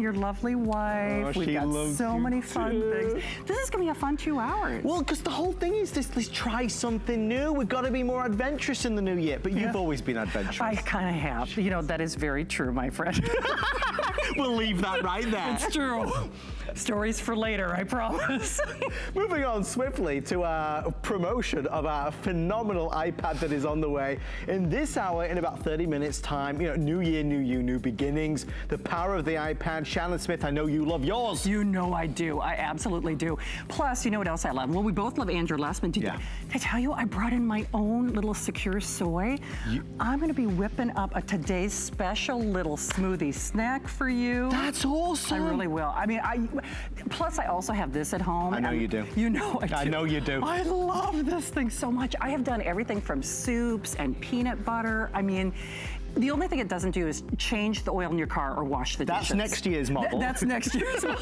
your lovely wife. Oh, We've got so many fun too. things. This is gonna be a fun two hours. Well, because the whole thing is this, let's try something new. We've got to be more adventurous in the new year. But you've always been adventurous. I kind of have. You know, that is very true, my friend. we'll leave that right there. it's true. Stories for later, I promise. Moving on swiftly to our promotion of our phenomenal iPad that is on the way. In this hour, in about 30 minutes time, you know, new year, new you, new beginnings. The power of the iPad. Shannon Smith, I know you love yours. You know I do. I absolutely do. Plus, you know what else I love? Well, we both love Andrew Lessman. Did, Yeah. did I tell you I brought in my own little secure soy? I'm going to be whipping up a today's special little smoothie snack for you. That's awesome. I really will. I mean, I plus I also have this at home. I know um, you do. You know I do. I know you do. I love this thing so much. I have done everything from soups and peanut butter. I mean, the only thing it doesn't do is change the oil in your car or wash the That's dishes. next year's model. Th- that's next year's model.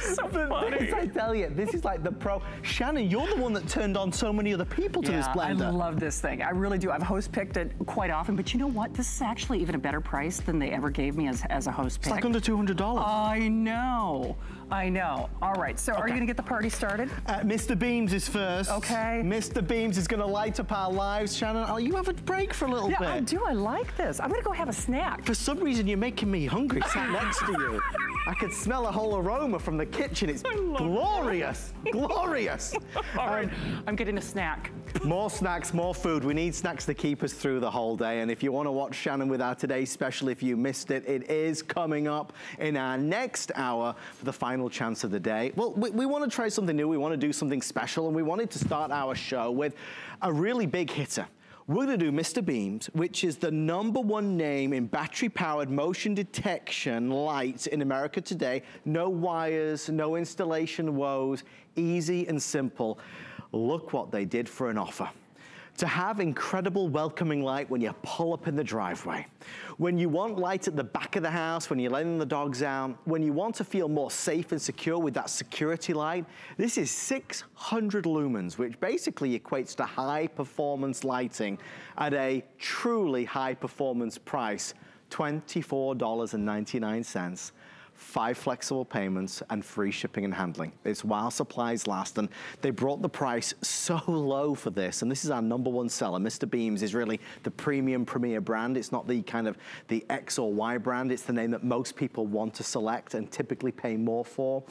so But funny. this, I tell you, this is like the pro. Shannon, you're the one that turned on so many other people to this Yeah, blender. I love this thing. I really do. I've host picked it quite often, but you know what? This is actually even a better price than they ever gave me as, as a host pick. it's like under $200. I know. I know. All right. So are you going to get the party started? Uh, Mr. Beams is first. Okay. Mr. Beams is going to light up our lives. Shannon, oh, you have a break for a little Yeah, bit. I do. I like this. I'm going to go have a snack. For some reason, you're making me hungry sat next to you. I could smell a whole aroma from the kitchen. It's glorious, glorious. All right. Um, I'm getting a snack. more snacks, more food. We need snacks to keep us through the whole day. And if you want to watch Shannon with our today's special, if you missed it, it is coming up in our next hour for the final chance of the day. Well, we, we want to try something new. We want to do something special. And we wanted to start our show with a really big hitter. We're gonna do Mr. Beams, which is the number one name in battery-powered motion detection lights in America today. No wires, no installation woes, easy and simple. Look what they did for an offer. To have incredible welcoming light when you pull up in the driveway. When you want light at the back of the house, when you're letting the dogs out, when you want to feel more safe and secure with that security light, this is 600 lumens, which basically equates to high performance lighting at a truly high performance price, $24.99 five flexible payments and free shipping and handling. It's while supplies last and they brought the price so low for this and this is our number one seller. Mr. Beams is really the premium premier brand. It's not the kind of the X or Y brand. It's the name that most people want to select and typically pay more for.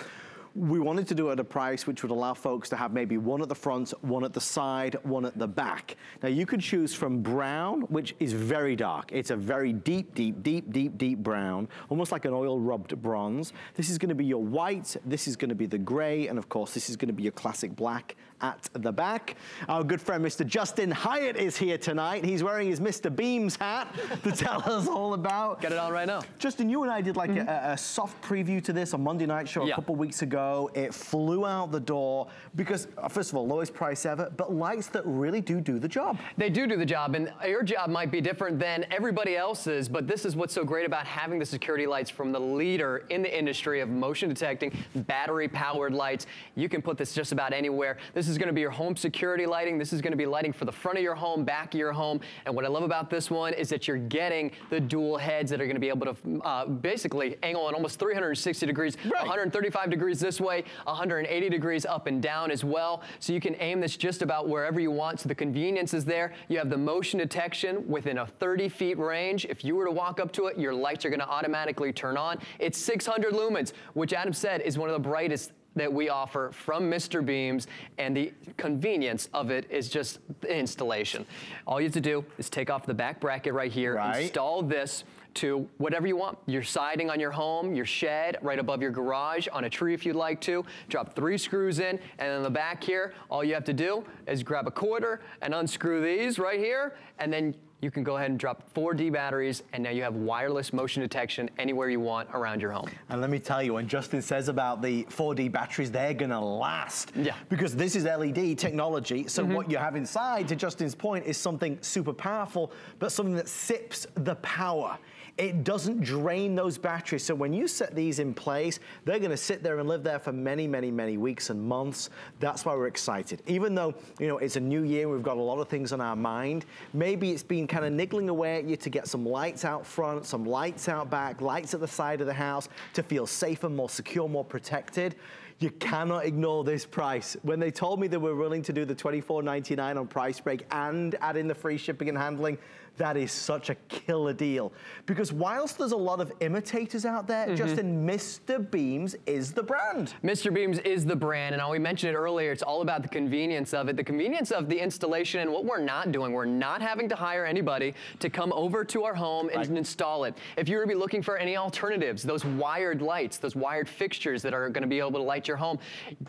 We wanted to do it at a price which would allow folks to have maybe one at the front, one at the side, one at the back. Now you could choose from brown, which is very dark. It's a very deep, deep, deep, deep, deep brown, almost like an oil rubbed bronze. This is gonna be your white, this is gonna be the gray, and of course this is gonna be your classic black at the back. Our good friend, Mr. Justin Hyatt is here tonight. He's wearing his Mr. Beams hat to tell us all about. Get it on right now. Justin, you and I did like a, a soft preview to this on Monday Night Show a Yeah. couple weeks ago. It flew out the door because, uh, first of all, lowest price ever, but lights that really do do the job. They do do the job, and your job might be different than everybody else's, but this is what's so great about having the security lights from the leader in the industry of motion detecting, battery-powered lights. You can put this just about anywhere. This is gonna be your home security lighting. This is gonna be lighting for the front of your home, back of your home, and what I love about this one is that you're getting the dual heads that are gonna be able to uh, basically angle on almost 360 degrees, Right. 135 degrees this way, 180 degrees up and down as well. So you can aim this just about wherever you want. So the convenience is there. You have the motion detection within a 30 feet range. If you were to walk up to it, your lights are gonna automatically turn on. It's 600 lumens, which Adam said is one of the brightest that we offer from Mr. Beams, and the convenience of it is just the installation. All you have to do is take off the back bracket right here, Right. install this to whatever you want. Your siding on your home, your shed, right above your garage, on a tree if you'd like to. Drop three screws in, and in the back here, all you have to do is grab a quarter and unscrew these right here, and then you can go ahead and drop 4D batteries, and now you have wireless motion detection anywhere you want around your home. And let me tell you, when Justin says about the 4D batteries, they're gonna last. Yeah. Because this is LED technology, so mm-hmm. what you have inside, to Justin's point, is something super powerful, but something that sips the power. It doesn't drain those batteries. So when you set these in place, they're gonna sit there and live there for many, many, many weeks and months. That's why we're excited. Even though, you know, it's a new year, we've got a lot of things on our mind, maybe it's been kind of niggling away at you to get some lights out front, some lights out back, lights at the side of the house to feel safer, more secure, more protected. You cannot ignore this price. When they told me they were willing to do the $24.99 on price break and add in the free shipping and handling, that is such a killer deal. Because whilst there's a lot of imitators out there, mm -hmm. Justin, Mr. Beams is the brand. Mr. Beams is the brand, and we mentioned it earlier, it's all about the convenience of it, the convenience of the installation, and what we're not doing. We're not having to hire anybody to come over to our home and right. install it. If you were to be looking for any alternatives, those wired lights, those wired fixtures that are gonna be able to light your home,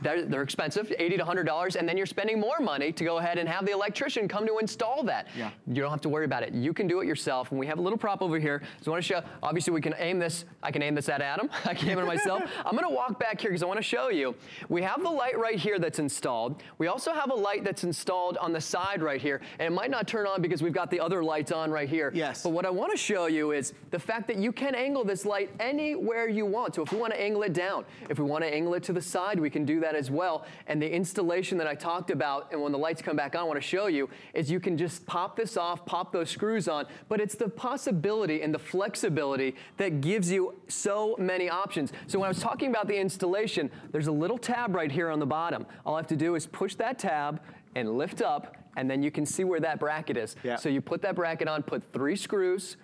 they're, they're expensive, 80 to $100, and then you're spending more money to go ahead and have the electrician come to install that. Yeah. You don't have to worry about it you can do it yourself. And we have a little prop over here. So I want to show, obviously we can aim this. I can aim this at Adam. I can aim it at myself. I'm going to walk back here because I want to show you. We have the light right here that's installed. We also have a light that's installed on the side right here. And it might not turn on because we've got the other lights on right here. Yes. But what I want to show you is the fact that you can angle this light anywhere you want. So if we want to angle it down, if we want to angle it to the side, we can do that as well. And the installation that I talked about, and when the lights come back on, I want to show you, is you can just pop this off, pop those screws on, but it's the possibility and the flexibility that gives you so many options. So when I was talking about the installation, there's a little tab right here on the bottom. All I have to do is push that tab and lift up, and then you can see where that bracket is. Yeah. So you put that bracket on, put three screws,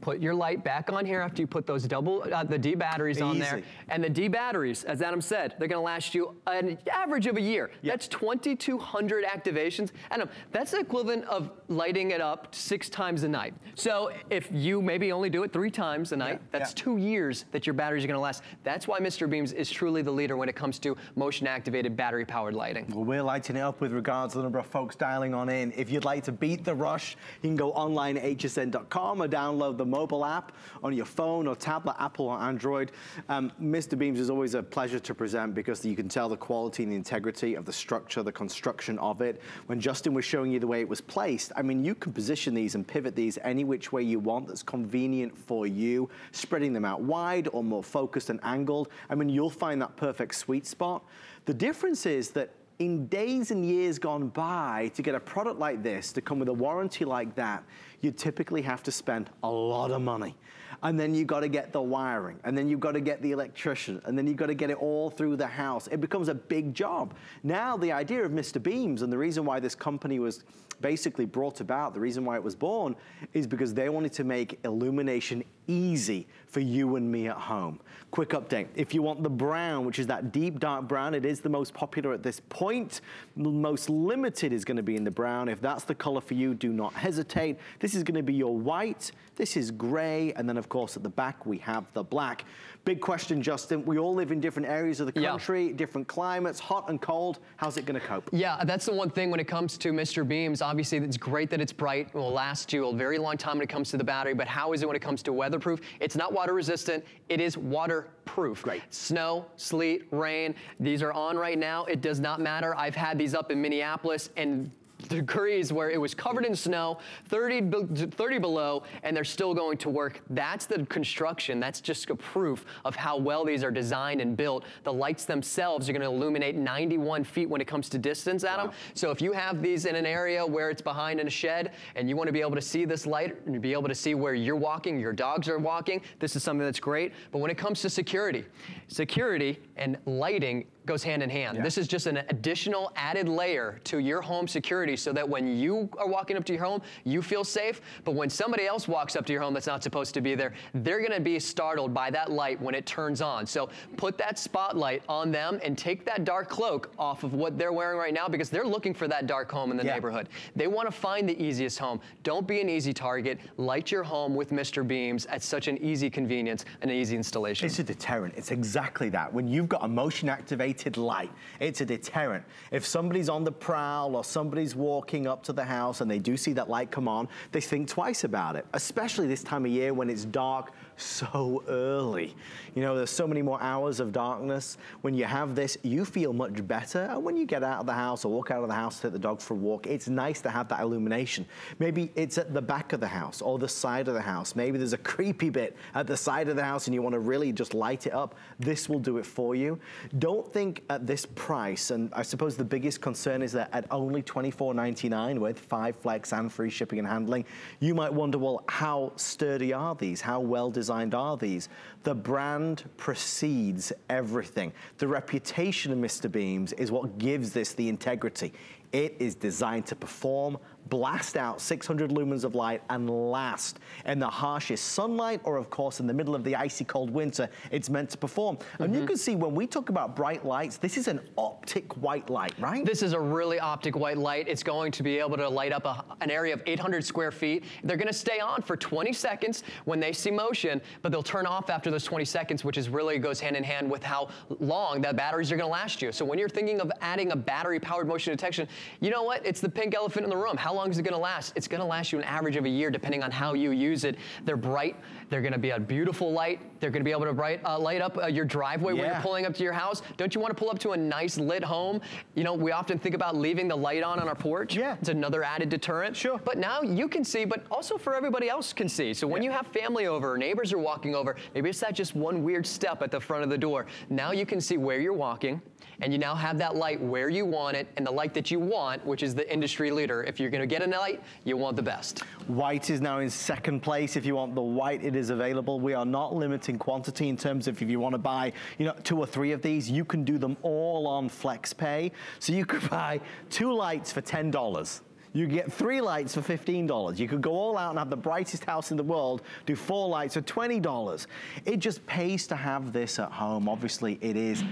Put your light back on here after you put those double, uh, the D batteries Easy. on there. And the D batteries, as Adam said, they're gonna last you an average of a year. Yep. That's 2,200 activations. Adam, that's the equivalent of lighting it up six times a night. So if you maybe only do it three times a night, yeah. that's yeah. two years that your batteries are gonna last. That's why Mr. Beams is truly the leader when it comes to motion activated battery powered lighting. Well, we're lighting it up with regards to the number of folks dialing on in. If you'd like to beat the rush, you can go online at hsn.com or download the mobile app on your phone or tablet, Apple or Android. Um, Mr. Beams is always a pleasure to present because you can tell the quality and the integrity of the structure, the construction of it. When Justin was showing you the way it was placed, I mean, you can position these and pivot these any which way you want that's convenient for you, spreading them out wide or more focused and angled. I mean, you'll find that perfect sweet spot. The difference is that in days and years gone by, to get a product like this, to come with a warranty like that, you typically have to spend a lot of money. And then you've got to get the wiring, and then you've got to get the electrician, and then you've got to get it all through the house. It becomes a big job. Now, the idea of Mr. Beams and the reason why this company was basically brought about, the reason why it was born, is because they wanted to make illumination easy for you and me at home. Quick update, if you want the brown, which is that deep dark brown, it is the most popular at this point. Most limited is gonna be in the brown. If that's the color for you, do not hesitate. This is gonna be your white, this is gray, and then of course at the back we have the black. Big question, Justin. We all live in different areas of the country, yeah. different climates, hot and cold. How's it gonna cope? Yeah, that's the one thing when it comes to Mr. Beams. Obviously, it's great that it's bright. It will last you a very long time when it comes to the battery, but how is it when it comes to weatherproof? It's not water resistant. It is waterproof. Great. Snow, sleet, rain. These are on right now. It does not matter. I've had these up in Minneapolis and degrees where it was covered in snow, 30, 30 below, and they're still going to work. That's the construction. That's just a proof of how well these are designed and built. The lights themselves are going to illuminate 91 feet when it comes to distance, Adam. Wow. So if you have these in an area where it's behind in a shed and you want to be able to see this light and be able to see where you're walking, your dogs are walking, this is something that's great. But when it comes to security, security and lighting goes hand in hand. Yeah. This is just an additional added layer to your home security so that when you are walking up to your home, you feel safe. But when somebody else walks up to your home that's not supposed to be there, they're gonna be startled by that light when it turns on. So put that spotlight on them and take that dark cloak off of what they're wearing right now because they're looking for that dark home in the yeah. neighborhood. They wanna find the easiest home. Don't be an easy target. Light your home with Mr. Beams at such an easy convenience and an easy installation. It's a deterrent. It's exactly that. When you've got a motion activated light. It's a deterrent. If somebody's on the prowl or somebody's walking up to the house and they do see that light come on, they think twice about it, especially this time of year when it's dark, so early. You know, there's so many more hours of darkness. When you have this, you feel much better. And when you get out of the house or walk out of the house, to take the dog for a walk, it's nice to have that illumination. Maybe it's at the back of the house or the side of the house. Maybe there's a creepy bit at the side of the house and you want to really just light it up. This will do it for you. Don't think at this price, and I suppose the biggest concern is that at only $24.99 with five flex and free shipping and handling, you might wonder, well, how sturdy are these? How well designed are these? The brand precedes everything. The reputation of Mr. Beams is what gives this the integrity. It is designed to perform blast out 600 lumens of light and last in the harshest sunlight or of course in the middle of the icy cold winter it's meant to perform. Mm -hmm. And you mm-hmm. can see when we talk about bright lights, this is an optic white light, right? This is a really optic white light. It's going to be able to light up a, an area of 800 square feet. They're gonna stay on for 20 seconds when they see motion, but they'll turn off after those 20 seconds, which is really goes hand in hand with how long that batteries are gonna last you. So when you're thinking of adding a battery powered motion detection, you know what? It's the pink elephant in the room. How long is it gonna last? It's gonna last you an average of a year depending on how you use it. They're bright, they're gonna be a beautiful light, they're gonna be able to bright, uh, light up uh, your driveway yeah. when you're pulling up to your house. Don't you wanna pull up to a nice lit home? You know, we often think about leaving the light on on our porch. Yeah. It's another added deterrent. Sure. But now you can see, but also for everybody else can see. So when yeah. you have family over, neighbors are walking over, maybe it's that just one weird step at the front of the door. Now you can see where you're walking, and you now have that light where you want it and the light that you want, which is the industry leader. If you're gonna get a light, you want the best. White is now in second place. If you want the white, it is available. We are not limiting quantity in terms of if you wanna buy, you know, two or three of these, you can do them all on FlexPay. So you could buy two lights for $10. You get three lights for $15. You could go all out and have the brightest house in the world, do four lights for $20. It just pays to have this at home. Obviously, it is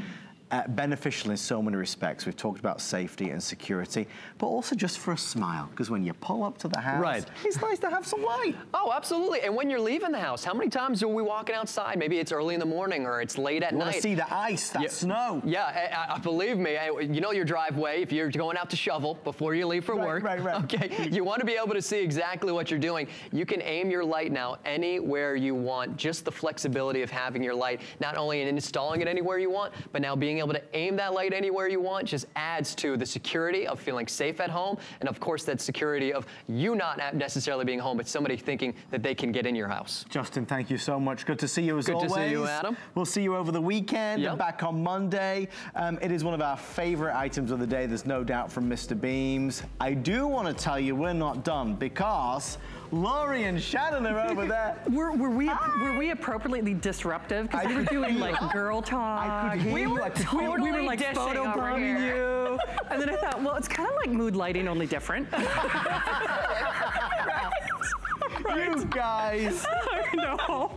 uh, beneficial in so many respects. We've talked about safety and security, but also just for a smile, because when you pull up to the house, right. it's nice to have some light. Oh, absolutely. And when you're leaving the house, how many times are we walking outside? Maybe it's early in the morning or it's late at you night. You see the ice, that yeah, snow. Yeah, I, I, believe me. I, you know your driveway, if you're going out to shovel before you leave for right, work. Right, right, Okay, you want to be able to see exactly what you're doing. You can aim your light now anywhere you want. Just the flexibility of having your light, not only in installing it anywhere you want, but now being able to aim that light anywhere you want just adds to the security of feeling safe at home, and of course that security of you not necessarily being home, but somebody thinking that they can get in your house. Justin, thank you so much. Good to see you as Good always. Good to see you, Adam. We'll see you over the weekend yep. and back on Monday. Um, it is one of our favorite items of the day, there's no doubt from Mr. Beams. I do want to tell you we're not done because Lori and Shannon are over there. were, were, we were we appropriately disruptive? Because we were doing like girl talk. I could hear we you. Were totally we, we were like photo bombing you. and then I thought, well, it's kind of like mood lighting, only different. right. You guys. I know.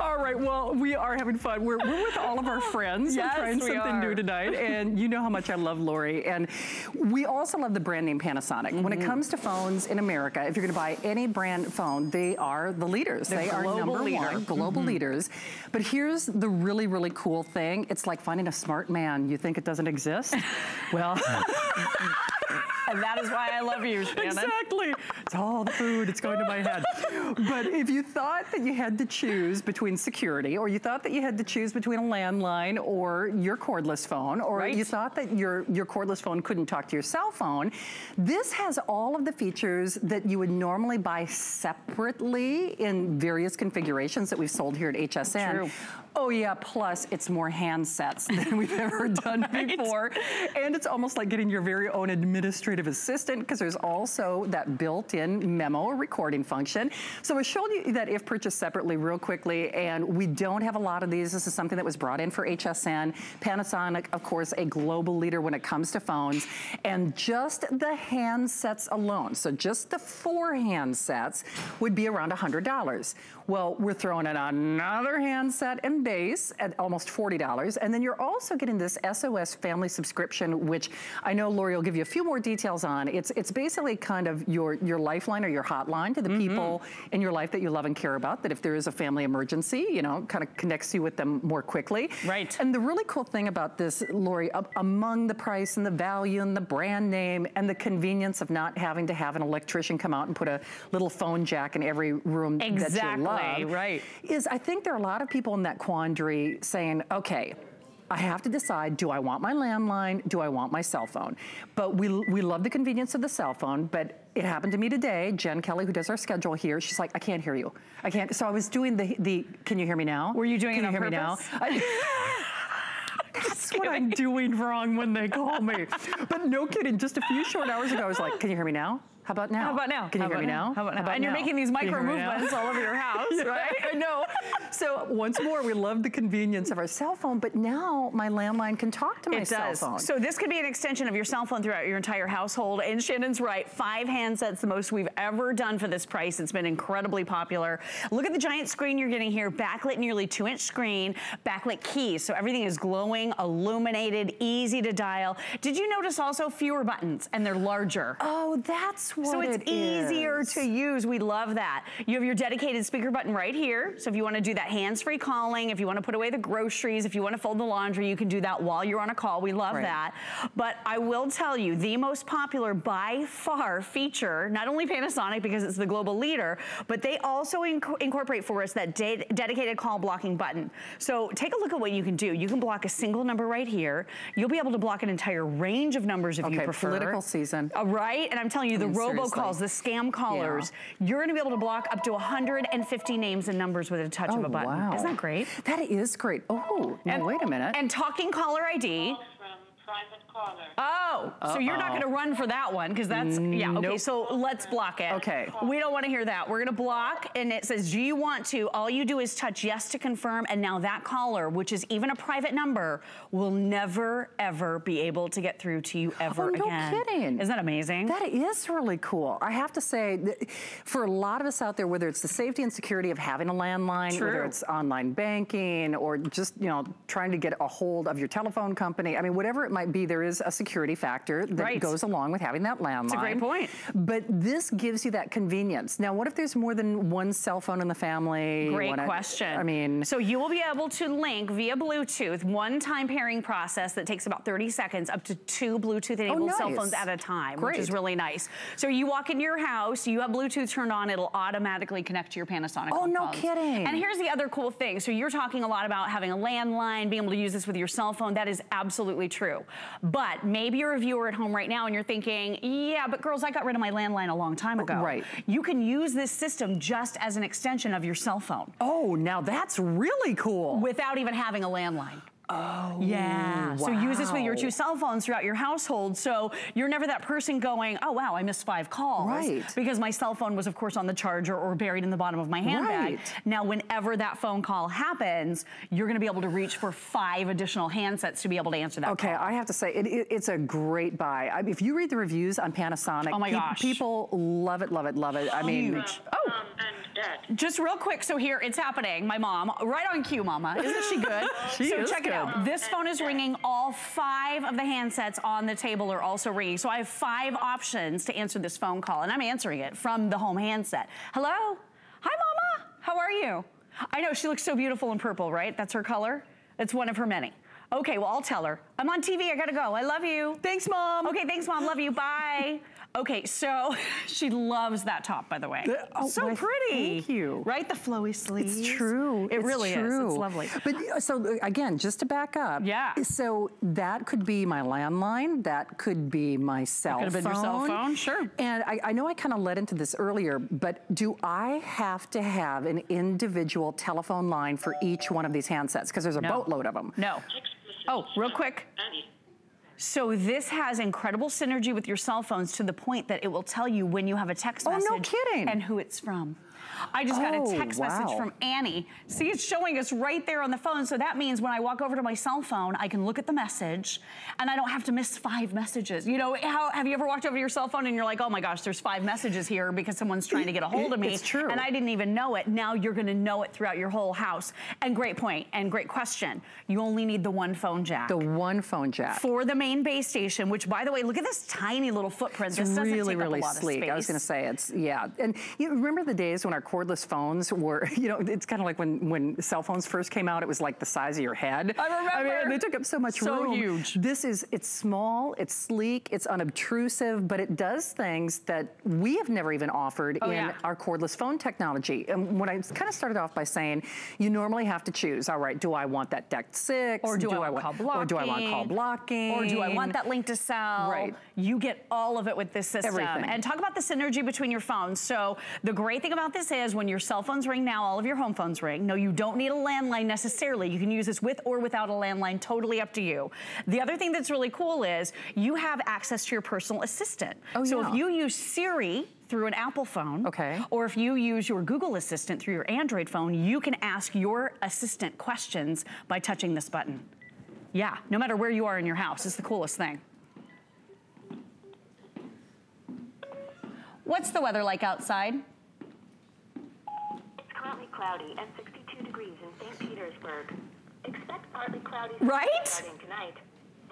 All right, well, we are having fun. We're, we're with all of our friends. yes, we're trying we something are. new tonight. And you know how much I love Lori. And we also love the brand name Panasonic. Mm -hmm. When it mm-hmm. comes to phones in America, if you're going to buy any brand phone, they are the leaders. The they are number leader. one, global mm -hmm. leaders. But here's the really, really cool thing. It's like finding a smart man. You think it doesn't exist? well... and that is why I love you, Shannon. Exactly. It's all the food. It's going to my head. But if you thought that you had to choose between security, or you thought that you had to choose between a landline or your cordless phone, or right. you thought that your, your cordless phone couldn't talk to your cell phone, this has all of the features that you would normally buy separately in various configurations that we've sold here at HSN. True. Oh yeah, plus it's more handsets than we've ever done right. before. And it's almost like getting your very own administrative assistant because there's also that built-in memo recording function. So I showed you that if purchased separately real quickly, and we don't have a lot of these. This is something that was brought in for HSN. Panasonic, of course, a global leader when it comes to phones. And just the handsets alone, so just the four handsets would be around $100. Well, we're throwing in another handset and at almost $40. And then you're also getting this SOS family subscription, which I know Lori will give you a few more details on. It's it's basically kind of your, your lifeline or your hotline to the mm -hmm. people in your life that you love and care about, that if there is a family emergency, you know, kind of connects you with them more quickly. Right. And the really cool thing about this, Lori, among the price and the value and the brand name and the convenience of not having to have an electrician come out and put a little phone jack in every room exactly, that you love. right. Is I think there are a lot of people in that quandary saying, okay, I have to decide, do I want my landline? Do I want my cell phone? But we, we love the convenience of the cell phone, but it happened to me today. Jen Kelly, who does our schedule here, she's like, I can't hear you. I can't. So I was doing the, the can you hear me now? Were you doing can it you hear purpose? me now? I, That's what I'm doing wrong when they call me. but no kidding, just a few short hours ago, I was like, can you hear me now? How about now? How about now? Can you How hear me now? now? How about now? How about and you're making these micro movements all over your house, yeah, right? I know. So once more, we love the convenience of our cell phone, but now my landline can talk to my it cell does. phone. So this could be an extension of your cell phone throughout your entire household. And Shannon's right, five handsets, the most we've ever done for this price. It's been incredibly popular. Look at the giant screen you're getting here, backlit nearly two inch screen, backlit keys. So everything is glowing, illuminated, easy to dial. Did you notice also fewer buttons and they're larger? Oh, that's what So it's it easier is. to use. We love that. You have your dedicated speaker button right here. So if you want to do that hands-free calling, if you want to put away the groceries, if you want to fold the laundry, you can do that while you're on a call. We love Right. that. But I will tell you, the most popular by far feature, not only Panasonic because it's the global leader, but they also inc incorporate for us that de dedicated call blocking button. So take a look at what you can do. You can block a single number right here. You'll be able to block an entire range of numbers if you Okay, prefer. political season. Uh, right? And I'm telling you, the robocalls, the scam callers, you're gonna be able to block up to 150 names and numbers with a touch Oh, of a oh, button. wow. Isn't that great? That is great. Oh, now wait a minute. And talking caller ID. Private caller. Oh, so you're not gonna run for that one because that's, yeah, okay, Nope. so let's block it. Okay. We don't wanna hear that. We're gonna block and it says, do you want to? All you do is touch yes to confirm and now that caller, which is even a private number, will never ever be able to get through to you oh, ever Oh, no again. kidding. Isn't that amazing? That is really cool. I have to say, for a lot of us out there, whether it's the safety and security of having a landline, True. whether it's online banking, or just you know trying to get a hold of your telephone company, I mean, whatever it might be, there is a security factor that Right. goes along with having that landline. That's a great point. But this gives you that convenience. Now, what if there's more than one cell phone in the family? Great wanna- question. I mean, so you will be able to link via Bluetooth, one-time pairing process that takes about 30 seconds, up to two Bluetooth-enabled oh, cell Oh, nice. phones at a time, which is really nice. So you walk into your house, you have Bluetooth turned on, it'll automatically connect to your Panasonic Oh, no phones. kidding. And here's the other cool thing. So you're talking a lot about having a landline, being able to use this with your cell phone. That is absolutely true. But maybe you're a viewer at home right now and you're thinking, yeah, but girls, I got rid of my landline a long time ago. Right. You can use this system just as an extension of your cell phone oh, now that's really cool. without even having a landline. Oh, yeah. So use this with your two cell phones throughout your household. So you're never that person going, oh, wow, I missed five calls. Right. Because my cell phone was, of course, on the charger or buried in the bottom of my handbag. Right. Now, whenever that phone call happens, you're going to be able to reach for five additional handsets to be able to answer that Okay, call. I have to say, it, it- it's a great buy. I, if you read the reviews on Panasonic, Oh my peop- gosh. people love it, love it, love it. I mean, Huge. Oh. Oh. Mom and dad. Just real quick, so here it's happening. My mom, right on cue, Mama. Isn't she good? She so is check it good. This phone is ringing. All five of the handsets on the table are also ringing. So I have five options to answer this phone call, and I'm answering it from the home handset. Hello? Hi, Mama. How are you? I know she looks so beautiful in purple, right? That's her color. It's one of her many. Okay, well, I'll tell her. I'm on TV. I gotta go. I love you. thanks, Mom. Okay, thanks, Mom. Love you. Bye. Okay, so she loves that top, by the way. The- oh, so why, pretty. thank you. Right, the flowy sleeves. It's true. It It's really true. is. It's lovely. But uh, so uh, again, just to back up. Yeah. So that could be my landline. That could be my cell phone. could have been your cell phone, sure. And I, I know I kind of led into this earlier, but do I have to have an individual telephone line for each one of these handsets? Because there's a No. boatload of them. No. Oh, real quick. So this has incredible synergy with your cell phones to the point that it will tell you when you have a text Oh, no message kidding. and who it's from. I just got Oh, a text message from Annie. See, it's showing us right there on the phone. So that means when I walk over to my cell phone, I can look at the message and I don't have to miss five messages. You know, how have you ever walked over to your cell phone and you're like, oh my gosh, there's five messages here because someone's trying to get a hold of me. It's true. And I didn't even know it. Now you're gonna know it throughout your whole house. And great point and great question. You only need the one phone jack. The one phone jack. for the main base station, which by the way, look at this tiny little footprint. this It's doesn't really, really sleek. I was going to say it's yeah. And you remember the days when our cordless phones were, you know, it's kind of like when when cell phones first came out. It was like the size of your head. I remember. I mean, they took up so much So room. huge. This is it's small, it's sleek, it's unobtrusive, but it does things that we have never even offered Oh, in yeah. our cordless phone technology. And when I kind of started off by saying, you normally have to choose. All right, do I want that DECT 6, Or do, I want call blocking? or do I want call blocking, Or do I want that Link2Cell? Right. You get all of it with this system. Everything. And talk about the synergy between your phones. So the great thing about this is when your cell phones ring now, all of your home phones ring. No, you don't need a landline necessarily. You can use this with or without a landline, totally up to you. The other thing that's really cool is you have access to your personal assistant. Oh, so yeah. if you use Siri through an Apple phone, Okay. or if you use your Google Assistant through your Android phone, you can ask your assistant questions by touching this button. Yeah, no matter where you are in your house, it's the coolest thing. What's the weather like outside? Cloudy and 62 degrees in St. Petersburg. Expect partly cloudy Right? starting tonight.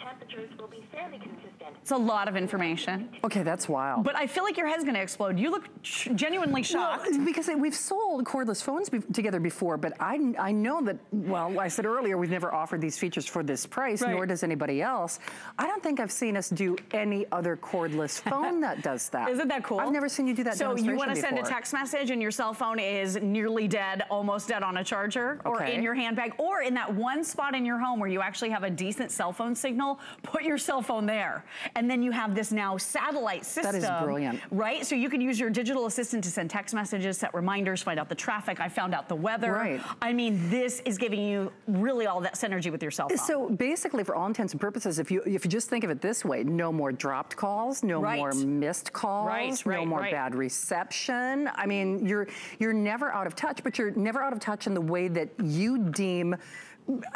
Temperatures will be fairly consistent. It's a lot of information. Okay, that's wild. But I feel like your head's gonna explode. You look sh- genuinely shocked. Well, because we've sold cordless phones be- together before, but I, I know that, well, I said earlier, we've never offered these features for this price, Right. nor does anybody else. I don't think I've seen us do any other cordless phone that does that. Isn't that cool? I've never seen you do that So you want want to send a text message and your cell phone is nearly dead, almost dead on a charger, or in your handbag, or in that one spot in your home where you actually have a decent cell phone signal, put your cell phone there. And then you have this now satellite system. is brilliant. Right? So you can use your digital assistant to send text messages, set reminders, find out the traffic. I found out the weather. Right. I mean, this is giving you really all that synergy with your cell phone. So basically, for all intents and purposes, if you if you just think of it this way, no more dropped calls, no Right. more missed calls, Right, no right, more right. bad reception. I mean, you're you're never out of touch, but you're never out of touch in the way that you deem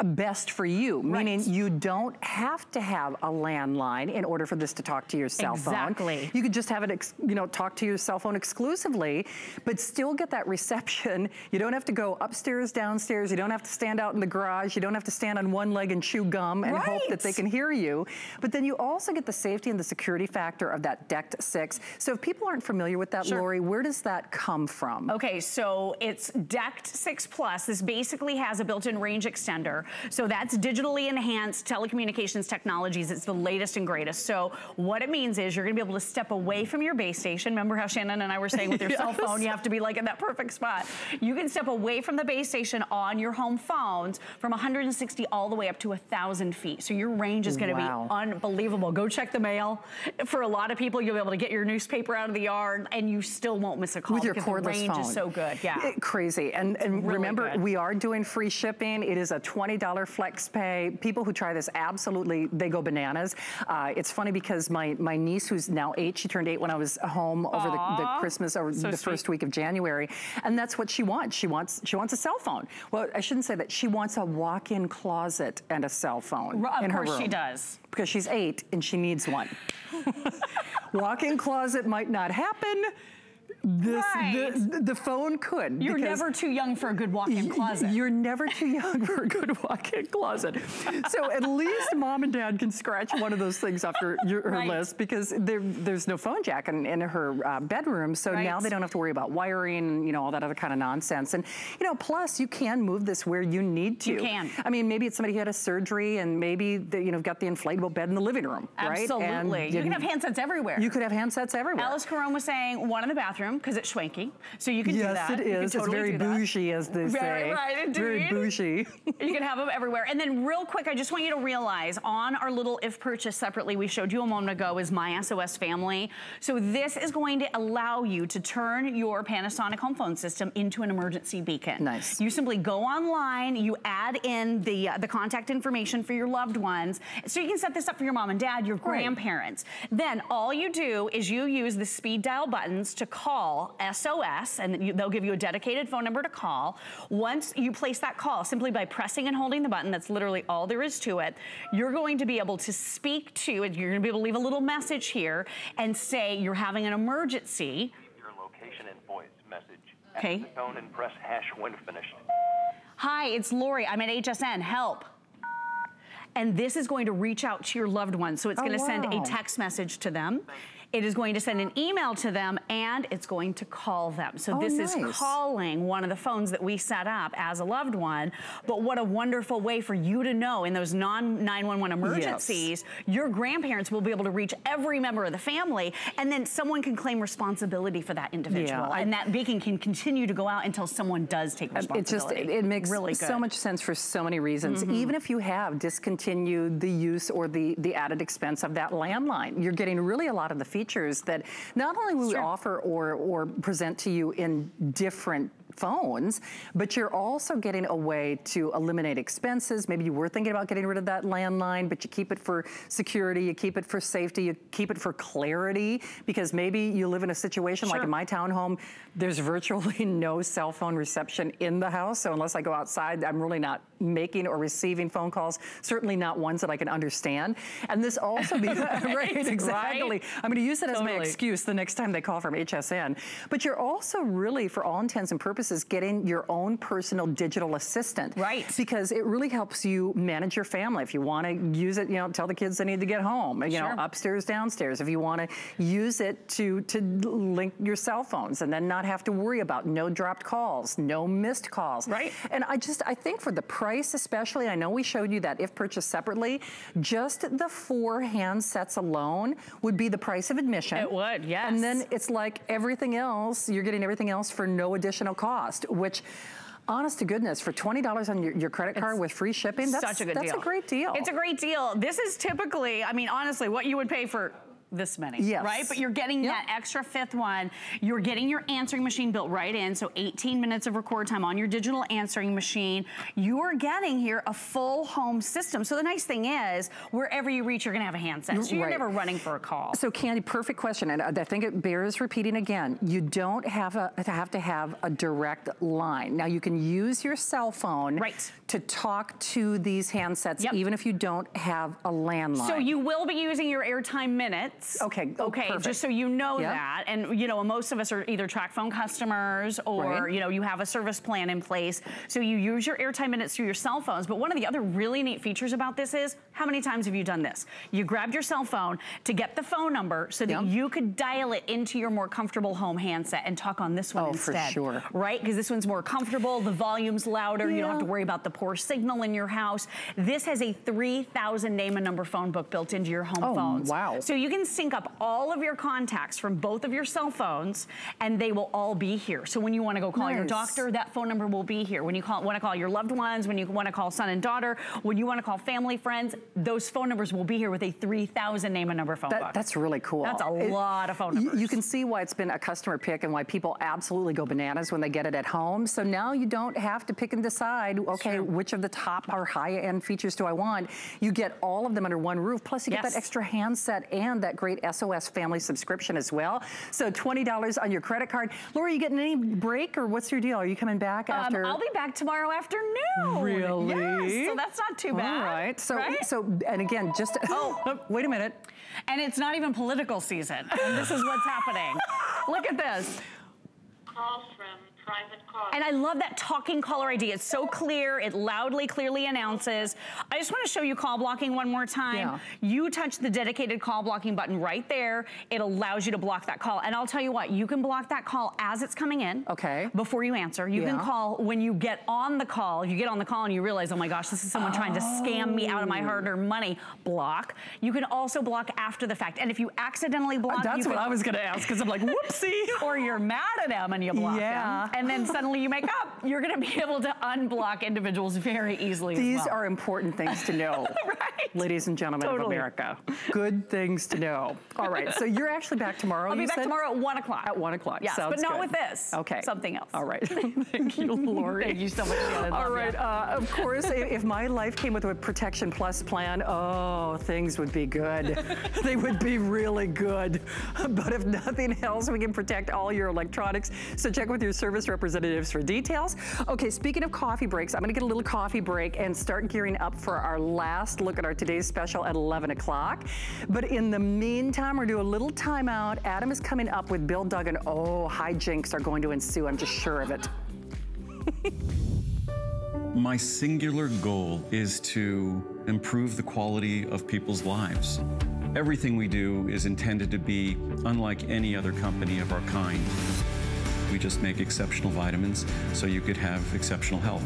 best for you, meaning you don't have to have a landline in order for this to talk to your cell phone. Exactly. You could just have it, ex- you know, talk to your cell phone exclusively, but still get that reception. You don't have to go upstairs, downstairs. You don't have to stand out in the garage. You don't have to stand on one leg and chew gum and hope that they can hear you. But then you also get the safety and the security factor of that DECT 6. So if people aren't familiar with that, Sure. Lori, where does that come from? Okay, so it's DECT 6 Plus. This basically has a built-in range extender. So that's digitally enhanced telecommunications technologies. It's the latest and greatest. So what it means is you're gonna be able to step away from your base station. Remember how Shannon and I were saying with your cell phone, you have to be like in that perfect spot. You can step away from the base station on your home phones from 160 all the way up to 1,000 feet. So your range is gonna Wow. be unbelievable. Go check the mail. For a lot of people, you'll be able to get your newspaper out of the yard and you still won't miss a call with your cordless the range phone. is so good. Yeah. It- crazy. And, and Really remember, good. we are doing free shipping. It is a $20 flex pay. People who try this absolutely, they go bananas. Uh, it's funny because my, my niece, who's now eight, she turned eight when I was home over the, the Christmas or so the sweet. first week of January. And that's what she wants. She wants she wants a cell phone. Well, I shouldn't say that. She wants a walk-in closet and a cell phone of in her course room. she does. Because she's eight and she needs one. Walk-in closet might not happen. This, Right. the, the phone could. You're never too young for a good walk-in closet. You're never too young for a good walk-in closet. So at least mom and dad can scratch one of those things off her, your, her Right. list because there, there's no phone jack in, in her uh, bedroom. So now they don't have to worry about wiring, and you know, all that other kind of nonsense. And, you know, plus you can move this where you need to. You can. I mean, maybe it's somebody who had a surgery and maybe, the, you know, got the inflatable bed in the living room, right? And Absolutely. You, can have handsets everywhere. You could have handsets everywhere. Alyce Caron was saying one in the bathroom because it's schwanky, so you can do yes, that. it You can is. totally it's very bougie, as they Very say. right, Very indeed. bougie. You can have them everywhere. And then real quick, I just want you to realize on our little if purchase separately, we showed you a moment ago is My SOS Family. So this is going to allow you to turn your Panasonic home phone system into an emergency beacon. Nice. You simply go online, you add in the, uh, the contact information for your loved ones. So you can set this up for your mom and dad, your Right. grandparents. Then all you do is you use the speed dial buttons to call call SOS, and you, they'll give you a dedicated phone number to call. Once you place that call, simply by pressing and holding the button, that's literally all there is to it, you're going to be able to speak to, and you're gonna be able to leave a little message here and say you're having an emergency. your location and voice message. Okay. Answer the tone and press hash when finished. Hi, it's Lori. I'm at HSN. Help. And this is going to reach out to your loved ones. So it's Oh, going to send a text message to them. It is going to send an email to them and it's going to call them. So Oh, this is calling one of the phones that we set up as a loved one. But what a wonderful way for you to know in those non 911 emergencies, your grandparents will be able to reach every member of the family and then someone can claim responsibility for that individual. I- and that beacon can continue to go out until someone does take responsibility. It just, it, it makes really so much sense for so many reasons. Mm-hmm. Even if you have discontinued the use or the, the added expense of that landline, you're getting really a lot of the features that not only will we Sure. offer or, or present to you in different phones, but you're also getting a way to eliminate expenses. Maybe you were thinking about getting rid of that landline, but you keep it for security, you keep it for safety, you keep it for clarity, because maybe you live in a situation like in my townhome, there's virtually no cell phone reception in the house. So unless I go outside, I'm really not making or receiving phone calls, certainly not ones that I can understand. And this also be right, exactly. right? I'm going to use that as my excuse the next time they call from HSN. But you're also really, for all intents and purposes, getting your own personal digital assistant. Right. Because it really helps you manage your family. If you want to use it, you know, tell the kids they need to get home, you Sure. know, upstairs, downstairs. If you want to use it to, to link your cell phones and then not have to worry about no dropped calls, no missed calls. Right. And I just, I think for the price especially, I know we showed you that if purchased separately, just the four handsets alone would be the price of admission. It would, yes. And then it's like everything else, you're getting everything else for no additional cost, which honest to goodness, for $20 on your, your credit card with free shipping, that's, Such a good that's deal. a great deal. It's a great deal. This is typically, I mean, honestly, what you would pay for this many, Yes. right? But you're getting Yep. that extra fifth one. You're getting your answering machine built right in, so 18 minutes of record time on your digital answering machine. You are getting here a full home system. So the nice thing is, wherever you reach, you're gonna have a handset. So you're Right. never running for a call. So Candy, perfect question, and uh, I think it bears repeating again. You don't have a have to have a direct line. Now you can use your cell phone Right. to talk to these handsets, Yep. even if you don't have a landline. So you will be using your airtime minutes. Okay, oh, okay, perfect. just so you know Yeah. that. And you know, most of us are either TracFone customers or Right. you know, you have a service plan in place. So you use your airtime minutes through your cell phones. But one of the other really neat features about this is how many times have you done this? You grabbed your cell phone to get the phone number so that Yeah. you could dial it into your more comfortable home handset and talk on this one Oh, for instead. sure. Right? Because this one's more comfortable, the volume's louder, you don't have to worry about the poor signal in your house. This has a 3,000 name and number phone book built into your home Oh, phones. wow. So you can sync up all of your contacts from both of your cell phones and they will all be here. So when you want to go call your doctor, that phone number will be here. When you call, want to call your loved ones, when you want to call son and daughter, when you want to call family, friends, those phone numbers will be here with a 3,000 name and number phone That- book. that's really cool. That's a It- lot of phone you- numbers. You can see why it's been a customer pick and why people absolutely go bananas when they get it at home. So now you don't have to pick and decide, okay, which of the top or high-end features do I want? You get all of them under one roof. Plus, you get that extra handset and that great SOS family subscription as well. So $20 on your credit card. Laura, you getting any break or what's your deal? Are you coming back Um, after? I'll be back tomorrow afternoon. Really? Yes, so that's not too bad. All right. So, right? so, and again, just oh, wait a minute. And it's not even political season. And this is what's happening. Look at this. Call from private call. And I love that talking caller ID. It's so clear. It loudly, clearly announces. I just want to show you call blocking one more time. Yeah. You touch the dedicated call blocking button right there. It allows you to block that call. And I'll tell you what, you can block that call as it's coming in. Okay. Before you answer. You can call when you get on the call. You get on the call and you realize, oh my gosh, this is someone trying to scam me out of my Oh. hard-earned money. Block. You can also block after the fact. And if you accidentally block, That's you what I was going to ask because I'm like, whoopsie. or you're mad at them and you block Yeah. them. And and then suddenly you make up, you're gonna be able to unblock individuals very easily These well. are important things to know, right. ladies and gentlemen of America. Good things to know. All right, so you're actually back tomorrow. I'll be back said? tomorrow at one o'clock. At one o'clock. Yes, Sounds but not good. with this. Okay. Something else. All right. Thank you, Lori. Thank you so much, Shannon. All Love Uh, of course, i- if my life came with a Protection Plus plan, oh, things would be good. they would be really good. But if nothing else, we can protect all your electronics. So check with your service for details. Okay, speaking of coffee breaks, I'm going to get a little coffee break and start gearing up for our last look at our today's special at 11 o'clock. But in the meantime, we're doing a little timeout. Adam is coming up with Bill Duggan. Oh, hijinks are going to ensue. I'm just sure of it. My singular goal is to improve the quality of people's lives. Everything we do is intended to be unlike any other company of our kind. We just make exceptional vitamins so you could have exceptional health.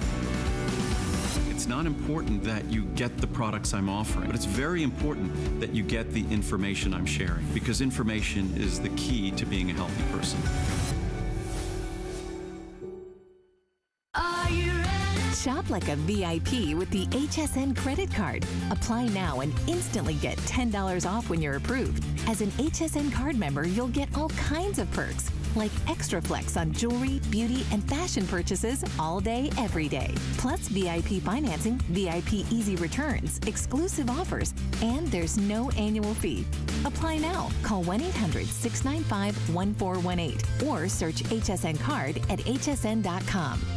It's not important that you get the products I'm offering, but it's very important that you get the information I'm sharing because information is the key to being a healthy person. Shop like a VIP with the HSN credit card. Apply now and instantly get $10 off when you're approved. As an HSN card member, you'll get all kinds of perks, like extra flex on jewelry, beauty, and fashion purchases all day, every day. Plus VIP financing, VIP easy returns, exclusive offers, and there's no annual fee. Apply now. Call 1 800 695 1418 or search HSN card at hsn.com.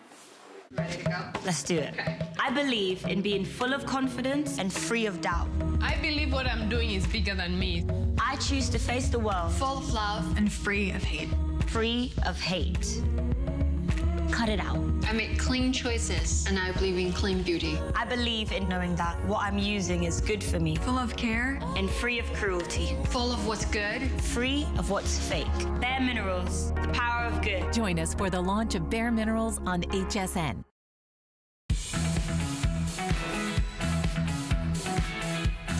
Let's do it. I believe in being full of confidence and free of doubt. I believe what I'm doing is bigger than me. I choose to face the world Full of love and free of hate. free of hate. Cut it out. I make clean choices and I believe in clean beauty. I believe in knowing that what I'm using is good for me Full of care. and free of cruelty, Full of what's good. free of what's fake. Bare Minerals, the power of good. Join us for the launch of Bare Minerals on HSN.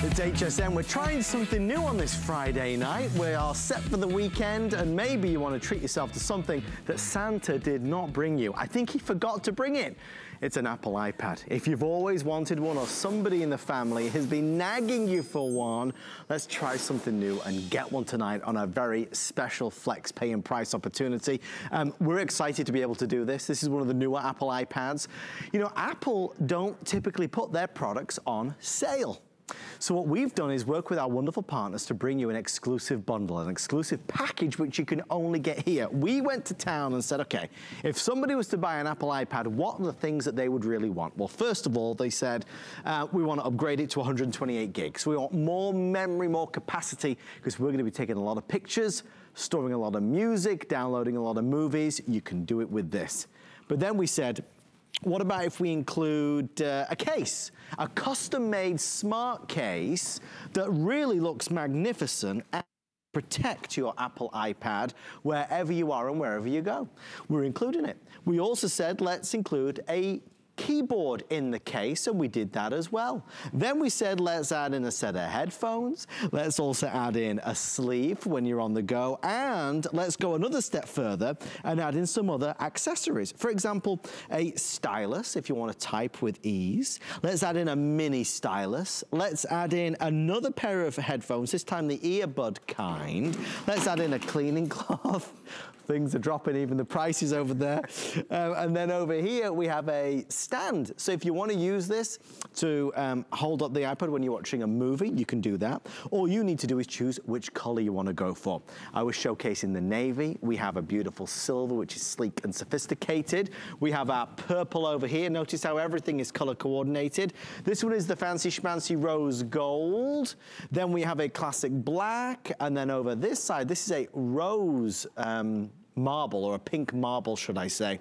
It's HSN. We're trying something new on this Friday night. We are set for the weekend, and maybe you want to treat yourself to something that Santa did not bring you. I think he forgot to bring it. It's an Apple iPad. If you've always wanted one or somebody in the family has been nagging you for one, let's try something new and get one tonight on a very special flex pay and price opportunity. Um, we're excited to be able to do this. This is one of the newer Apple iPads. You know, Apple don't typically put their products on sale. So what we've done is work with our wonderful partners to bring you an exclusive bundle, an exclusive package which you can only get here. We went to town and said, okay, if somebody was to buy an Apple iPad, what are the things that they would really want? Well, first of all, they said, uh, we want to upgrade it to 128 gigs. We want more memory, more capacity, because we're going to be taking a lot of pictures, storing a lot of music, downloading a lot of movies. You can do it with this. But then we said, what about if we include uh, a case, a custom-made smart case that really looks magnificent and protect your Apple iPad wherever you are and wherever you go. We're including it. We also said let's include a keyboard in the case, and we did that as well. Then we said, let's add in a set of headphones. Let's also add in a sleeve when you're on the go, and let's go another step further and add in some other accessories. For example, a stylus if you want to type with ease. Let's add in a mini stylus. Let's add in another pair of headphones, this time the earbud kind. Let's add in a cleaning cloth. Things are dropping, even the prices over there. Um, and then over here, we have a stand. So if you want to use this to um, hold up the iPad when you're watching a movie, you can do that. All you need to do is choose which color you want to go for. I was showcasing the navy. We have a beautiful silver, which is sleek and sophisticated. We have our purple over here. Notice how everything is color coordinated. This one is the fancy schmancy rose gold. Then we have a classic black. And then over this side, this is a rose um, marble or a pink marble, should I say.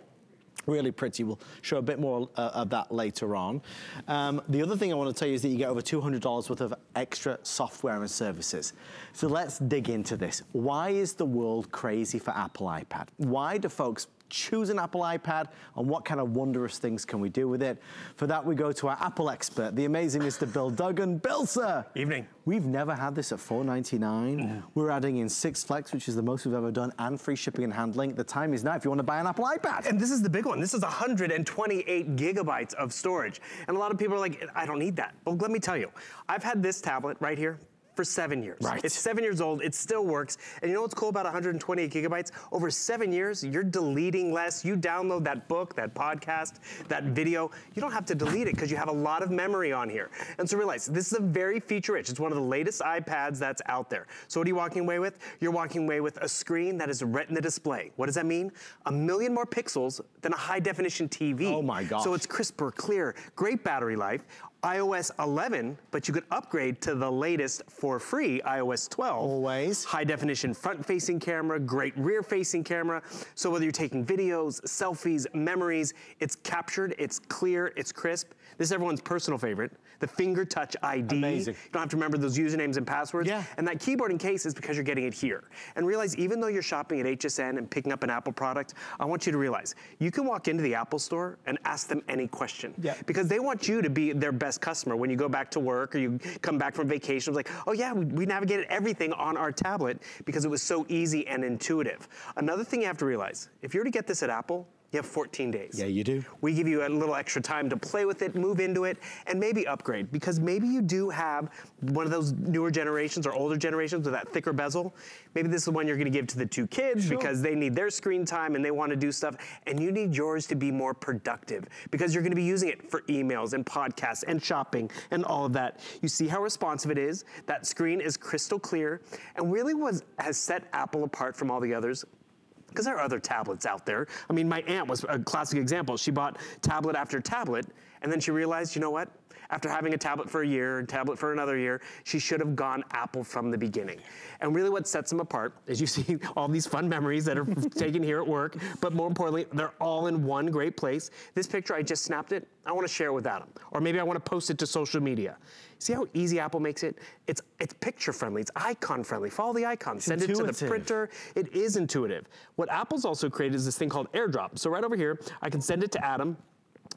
Really pretty. We'll show a bit more uh, of that later on. Um, the other thing I want to tell you is that you get over $200 worth of extra software and services. So let's dig into this. Why is the world crazy for Apple iPad? Why do folks choose an Apple iPad and what kind of wondrous things can we do with it. For that, we go to our Apple expert, the amazing Mr. Bill Duggan. Bill, sir. Evening. We've never had this at $4.99. Mm. We're adding in six flex, which is the most we've ever done, and free shipping and handling. The time is now if you want to buy an Apple iPad. And this is the big one. This is 128 gigabytes of storage. And a lot of people are like, I don't need that. Well, let me tell you, I've had this tablet right here for seven years. Right. It's seven years old, it still works. And you know what's cool about 128 gigabytes? Over seven years, you're deleting less. You download that book, that podcast, that video, you don't have to delete it because you have a lot of memory on here. And so realize, this is a very feature rich. It's one of the latest iPads that's out there. So what are you walking away with? You're walking away with a screen that is retina display. What does that mean? A million more pixels than a high definition TV. Oh my gosh. So it's crisper, clear, great battery life iOS 11, but you could upgrade to the latest for free, iOS 12. Always. High definition front facing camera, great rear facing camera. So whether you're taking videos, selfies, memories, it's captured, it's clear, it's crisp. This is everyone's personal favorite. The finger touch ID. Amazing. You don't have to remember those usernames and passwords. Yeah. And that keyboard and case is because you're getting it here. And realize even though you're shopping at HSN and picking up an Apple product, I want you to realize you can walk into the Apple store and ask them any question. Yeah. Because they want you to be their best customer when you go back to work or you come back from vacation. It's like, oh yeah, we, we navigated everything on our tablet because it was so easy and intuitive. Another thing you have to realize, if you're to get this at Apple, you have 14 days. Yeah, you do. We give you a little extra time to play with it, move into it, and maybe upgrade because maybe you do have one of those newer generations or older generations with that thicker bezel. Maybe this is the one you're gonna give to the two kids Sure. because they need their screen time and they wanna do stuff, and you need yours to be more productive because you're gonna be using it for emails and podcasts and shopping and all of that. You see how responsive it is? That screen is crystal clear, and really what has set Apple apart from all the others because there are other tablets out there. I mean, my aunt was a classic example. She bought tablet after tablet, and then she realized, you know what? After having a tablet for a year and tablet for another year, she should have gone Apple from the beginning. And really what sets them apart is you see all these fun memories that are taken here at work, but more importantly, they're all in one great place. This picture, I just snapped it. I want to share it with Adam. Or maybe I want to post it to social media. See how easy Apple makes it? It's, it's picture friendly, it's icon friendly. Follow the icons, send it to the printer. It is intuitive. What Apple's also created is this thing called AirDrop. So right over here, I can send it to Adam.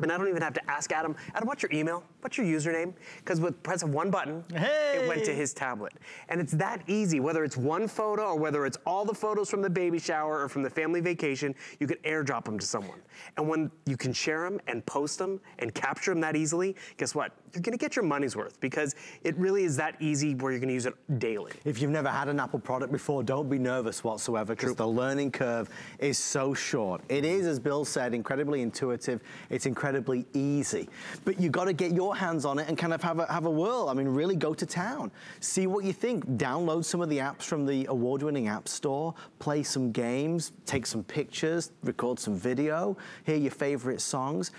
And I don't even have to ask Adam, Adam, what's your email? What's your username? Because with press of one button, it went to his tablet. And it's that easy, whether it's one photo or whether it's all the photos from the baby shower or from the family vacation, you can airdrop them to someone. And when you can share them and post them and capture them that easily, guess what? You're gonna get your money's worth because it really is that easy where you're gonna use it daily. If you've never had an Apple product before, don't be nervous whatsoever because the learning curve is so short. It is, as Bill said, incredibly intuitive. It's incredibly easy. But you got to get your hands on it and kind of have a, have a whirl. I mean, really go to town. See what you think. Download some of the apps from the award-winning App Store. Play some games. Take some pictures. Record some video. Hear your favorite songs.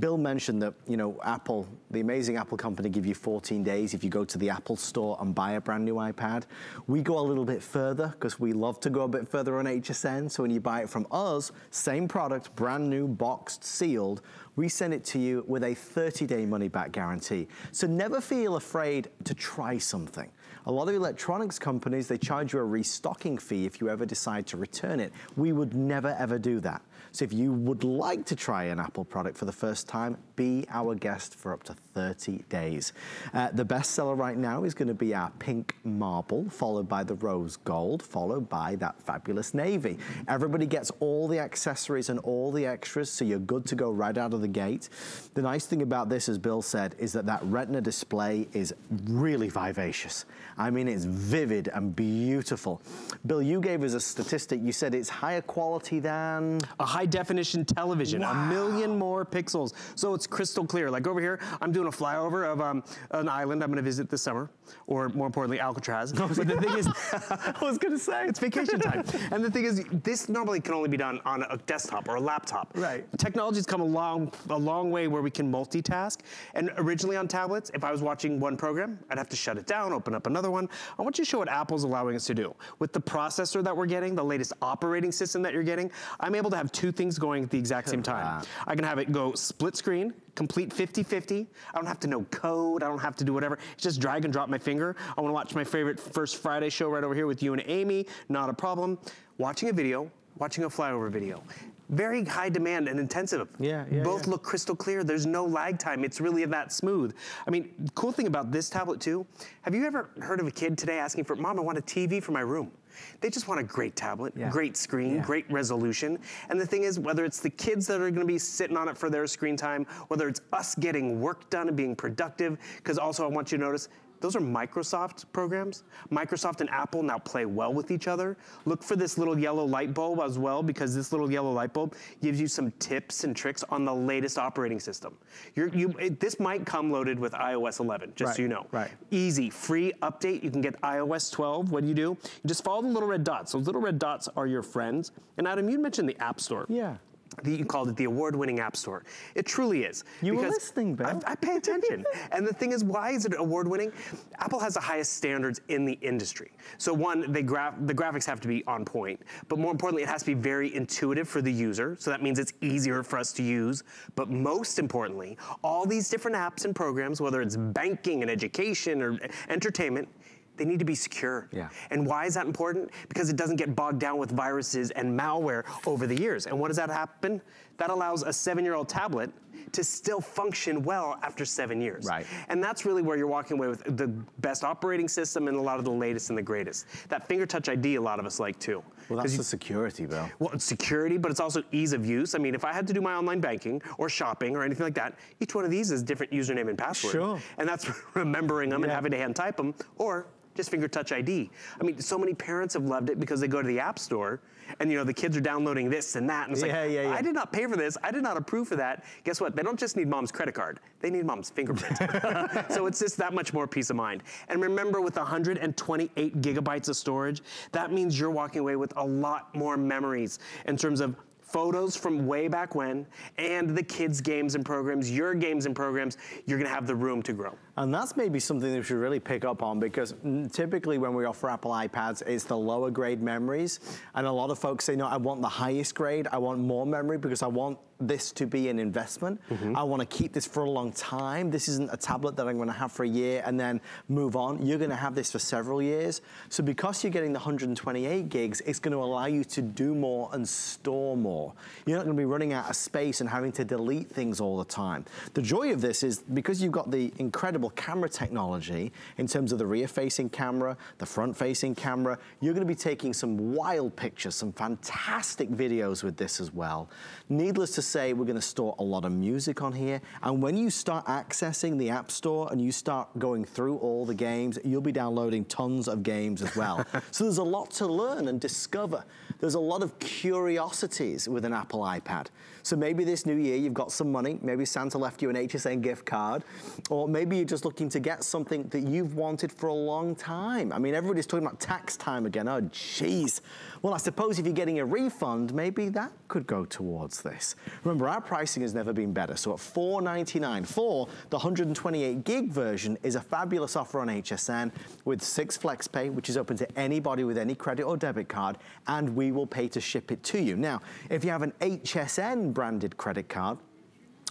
Bill mentioned that, you know, Apple, the amazing Apple company give you 14 days if you go to the Apple store and buy a brand new iPad. We go a little bit further because we love to go a bit further on HSN. So when you buy it from us, same product, brand new, boxed, sealed, we send it to you with a 30-day money-back guarantee. So never feel afraid to try something. A lot of electronics companies, they charge you a restocking fee if you ever decide to return it. We would never, ever do that. So if you would like to try an Apple product for the first time, be our guest for up to 30 days. Uh, the bestseller right now is going to be our pink marble, followed by the rose gold, followed by that fabulous navy. Everybody gets all the accessories and all the extras, so you're good to go right out of the gate. The nice thing about this, as Bill said, is that that retina display is really vivacious. I mean, it's vivid and beautiful. Bill, you gave us a statistic. You said it's higher quality than... A high definition television, a million more pixels. So it's crystal clear. Like over here, I'm doing doing a flyover of um, an island I'm going to visit this summer, or more importantly, Alcatraz. but the thing is, I was going to say it's vacation time. and the thing is, this normally can only be done on a desktop or a laptop. Right. Technology's come a long, a long way where we can multitask. And originally on tablets, if I was watching one program, I'd have to shut it down, open up another one. I want you to show what Apple's allowing us to do. With the processor that we're getting, the latest operating system that you're getting, I'm able to have two things going at the exact same time. I can have it go split screen, complete 50-50. I don't have to know code. I don't have to do whatever. It's just drag and drop my finger. I want to watch my favorite First Friday show right over here with you and Amy. Not a problem. Watching a video, watching a flyover video. Very high demand and intensive. Yeah, yeah, Both yeah. look crystal clear. There's no lag time. It's really that smooth. I mean, cool thing about this tablet too, have you ever heard of a kid today asking for, Mom, I want a TV for my room? They just want a great tablet, Yeah. great screen, Yeah. great resolution. And the thing is, whether it's the kids that are gonna be sitting on it for their screen time, whether it's us getting work done and being productive, because also I want you to notice, those are Microsoft programs. Microsoft and Apple now play well with each other. Look for this little yellow light bulb as well, because this little yellow light bulb gives you some tips and tricks on the latest operating system. You're, you, it, this might come loaded with iOS 11, just Right, so you know. right. Easy, free update. You can get iOS 12. What do you do? You just follow the little red dots. Those little red dots are your friends. And Adam, you mentioned the App Store. Yeah. The- You called it the award-winning App Store. It truly is. You were listening, Bill. I, I pay attention. and the thing is, why is it award-winning? Apple has the highest standards in the industry. So one, they gra- the graphics have to be on point, but more importantly, it has to be very intuitive for the user. So that means it's easier for us to use. But most importantly, all these different apps and programs, whether it's banking and education or entertainment, they need to be secure. Yeah. And why is that important? Because it doesn't get bogged down with viruses and malware over the years. And what does that happen? That allows a seven-year-old tablet to still function well after seven years. Right. And that's really where you're walking away with the best operating system and a lot of the latest and the greatest. That finger touch ID, a lot of us like too. Well, that's you- the security, Bill. well, it's security, but it's also ease of use. I mean, if I had to do my online banking or shopping or anything like that, each one of these is different username and password. Sure. And that's remembering them and having to hand type them, or just finger touch ID. I mean, so many parents have loved it because they go to the app store and you know the kids are downloading this and that, and it's Yeah, like, yeah, yeah. I did not pay for this. I did not approve for that. Guess what? They don't just need mom's credit card. They need mom's fingerprint. so it's just that much more peace of mind. And remember, with 128 gigabytes of storage, that means you're walking away with a lot more memories in terms of photos from way back when and the kids' games and programs, your games and programs, you're gonna have the room to grow. And that's maybe something that we should really pick up on because mm, typically when we offer Apple iPads, it's the lower grade memories. And a lot of folks say, no, I want the highest grade. I want more memory because I want this to be an investment. I want to keep this for a long time. This isn't a tablet that I'm going to have for a year and then move on. You're going to have this for several years. So because you're getting the 128 gigs, it's going to allow you to do more and store more. You're not going to be running out of space and having to delete things all the time. The joy of this is because you've got the incredible camera technology in terms of the rear-facing camera, the front-facing camera, you're going to be taking some wild pictures, some fantastic videos with this as well. Needless to say, we're going to store a lot of music on here. And when you start accessing the App Store and you start going through all the games, you'll be downloading tons of games as well. so there's a lot to learn and discover. There's a lot of curiosities with an Apple iPad. So maybe this new year you've got some money, maybe Santa left you an HSN gift card, or maybe you're just looking to get something that you've wanted for a long time. I mean, everybody's talking about tax time again. Oh, jeez. Well, I suppose if you're getting a refund, maybe that could go towards this. Remember, our pricing has never been better. So at 499 for the 128 gig version is a fabulous offer on HSN with six flex pay, which is open to anybody with any credit or debit card, and we will pay to ship it to you. Now, if you have an HSN branded credit card,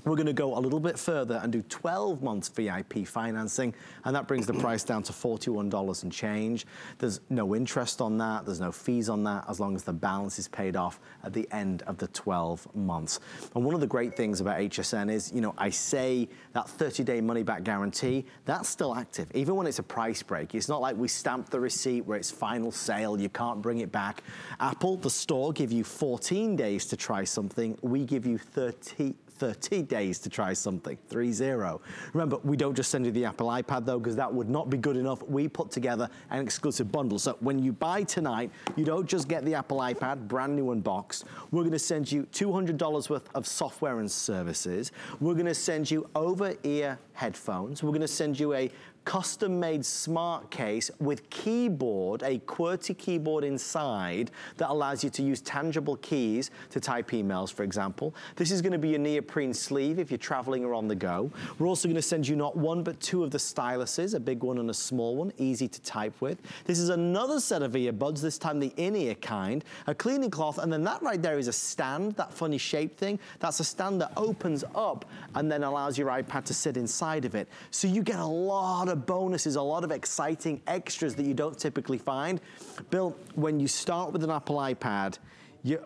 we're going to go a little bit further and do 12 months VIP financing, and that brings the price down to $41 and change. There's no interest on that, there's no fees on that, as long as the balance is paid off at the end of the 12 months. And one of the great things about HSN is, you know, I say that 30-day money-back guarantee, that's still active, even when it's a price break. It's not like we stamp the receipt where it's final sale, you can't bring it back. Apple, the store, give you 14 days to try something. We give you 30 30 days to try something, 3-0. Remember, we don't just send you the Apple iPad though, because that would not be good enough. We put together an exclusive bundle. So when you buy tonight, you don't just get the Apple iPad, brand new unboxed. We're gonna send you $200 worth of software and services. We're gonna send you over-ear headphones. We're gonna send you a custom-made smart case with keyboard, a QWERTY keyboard inside that allows you to use tangible keys to type emails, for example. This is gonna be a neoprene sleeve if you're traveling or on the go. We're also gonna send you not one, but two of the styluses, a big one and a small one, easy to type with. This is another set of earbuds, this time the in-ear kind, a cleaning cloth, and then that right there is a stand, that funny shape thing. That's a stand that opens up and then allows your iPad to sit inside of it. So you get a lot of bonuses, a lot of exciting extras that you don't typically find. Bill, when you start with an Apple iPad, you,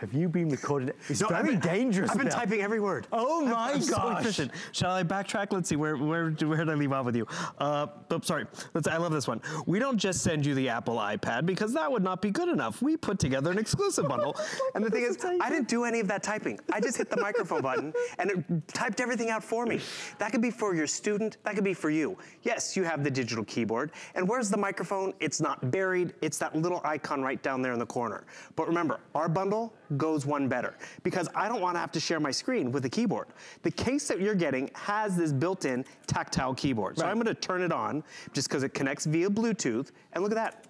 have you been recording? It's No, I've very been- dangerous. I've been Bill. typing every word. Oh my I'm gosh. efficient. Shall I backtrack? Let's see, where, where, where did I leave off with you? Uh, oh, sorry. Let's, I love this one. We don't just send you the Apple iPad because that would not be good enough. We put together an exclusive bundle. and the thing is, I didn't do any of that typing. I just hit the microphone button and it typed everything out for me. That could be for your student. That could be for you. Yes, you have the digital keyboard. And where's the microphone? It's not buried. It's that little icon right down there in the corner. But remember, our bundle goes one better because I don't want to have to share my screen with the keyboard. The case that you're getting has this built-in tactile keyboard. So I'm going to turn it on just because it connects via Bluetooth. And look at that.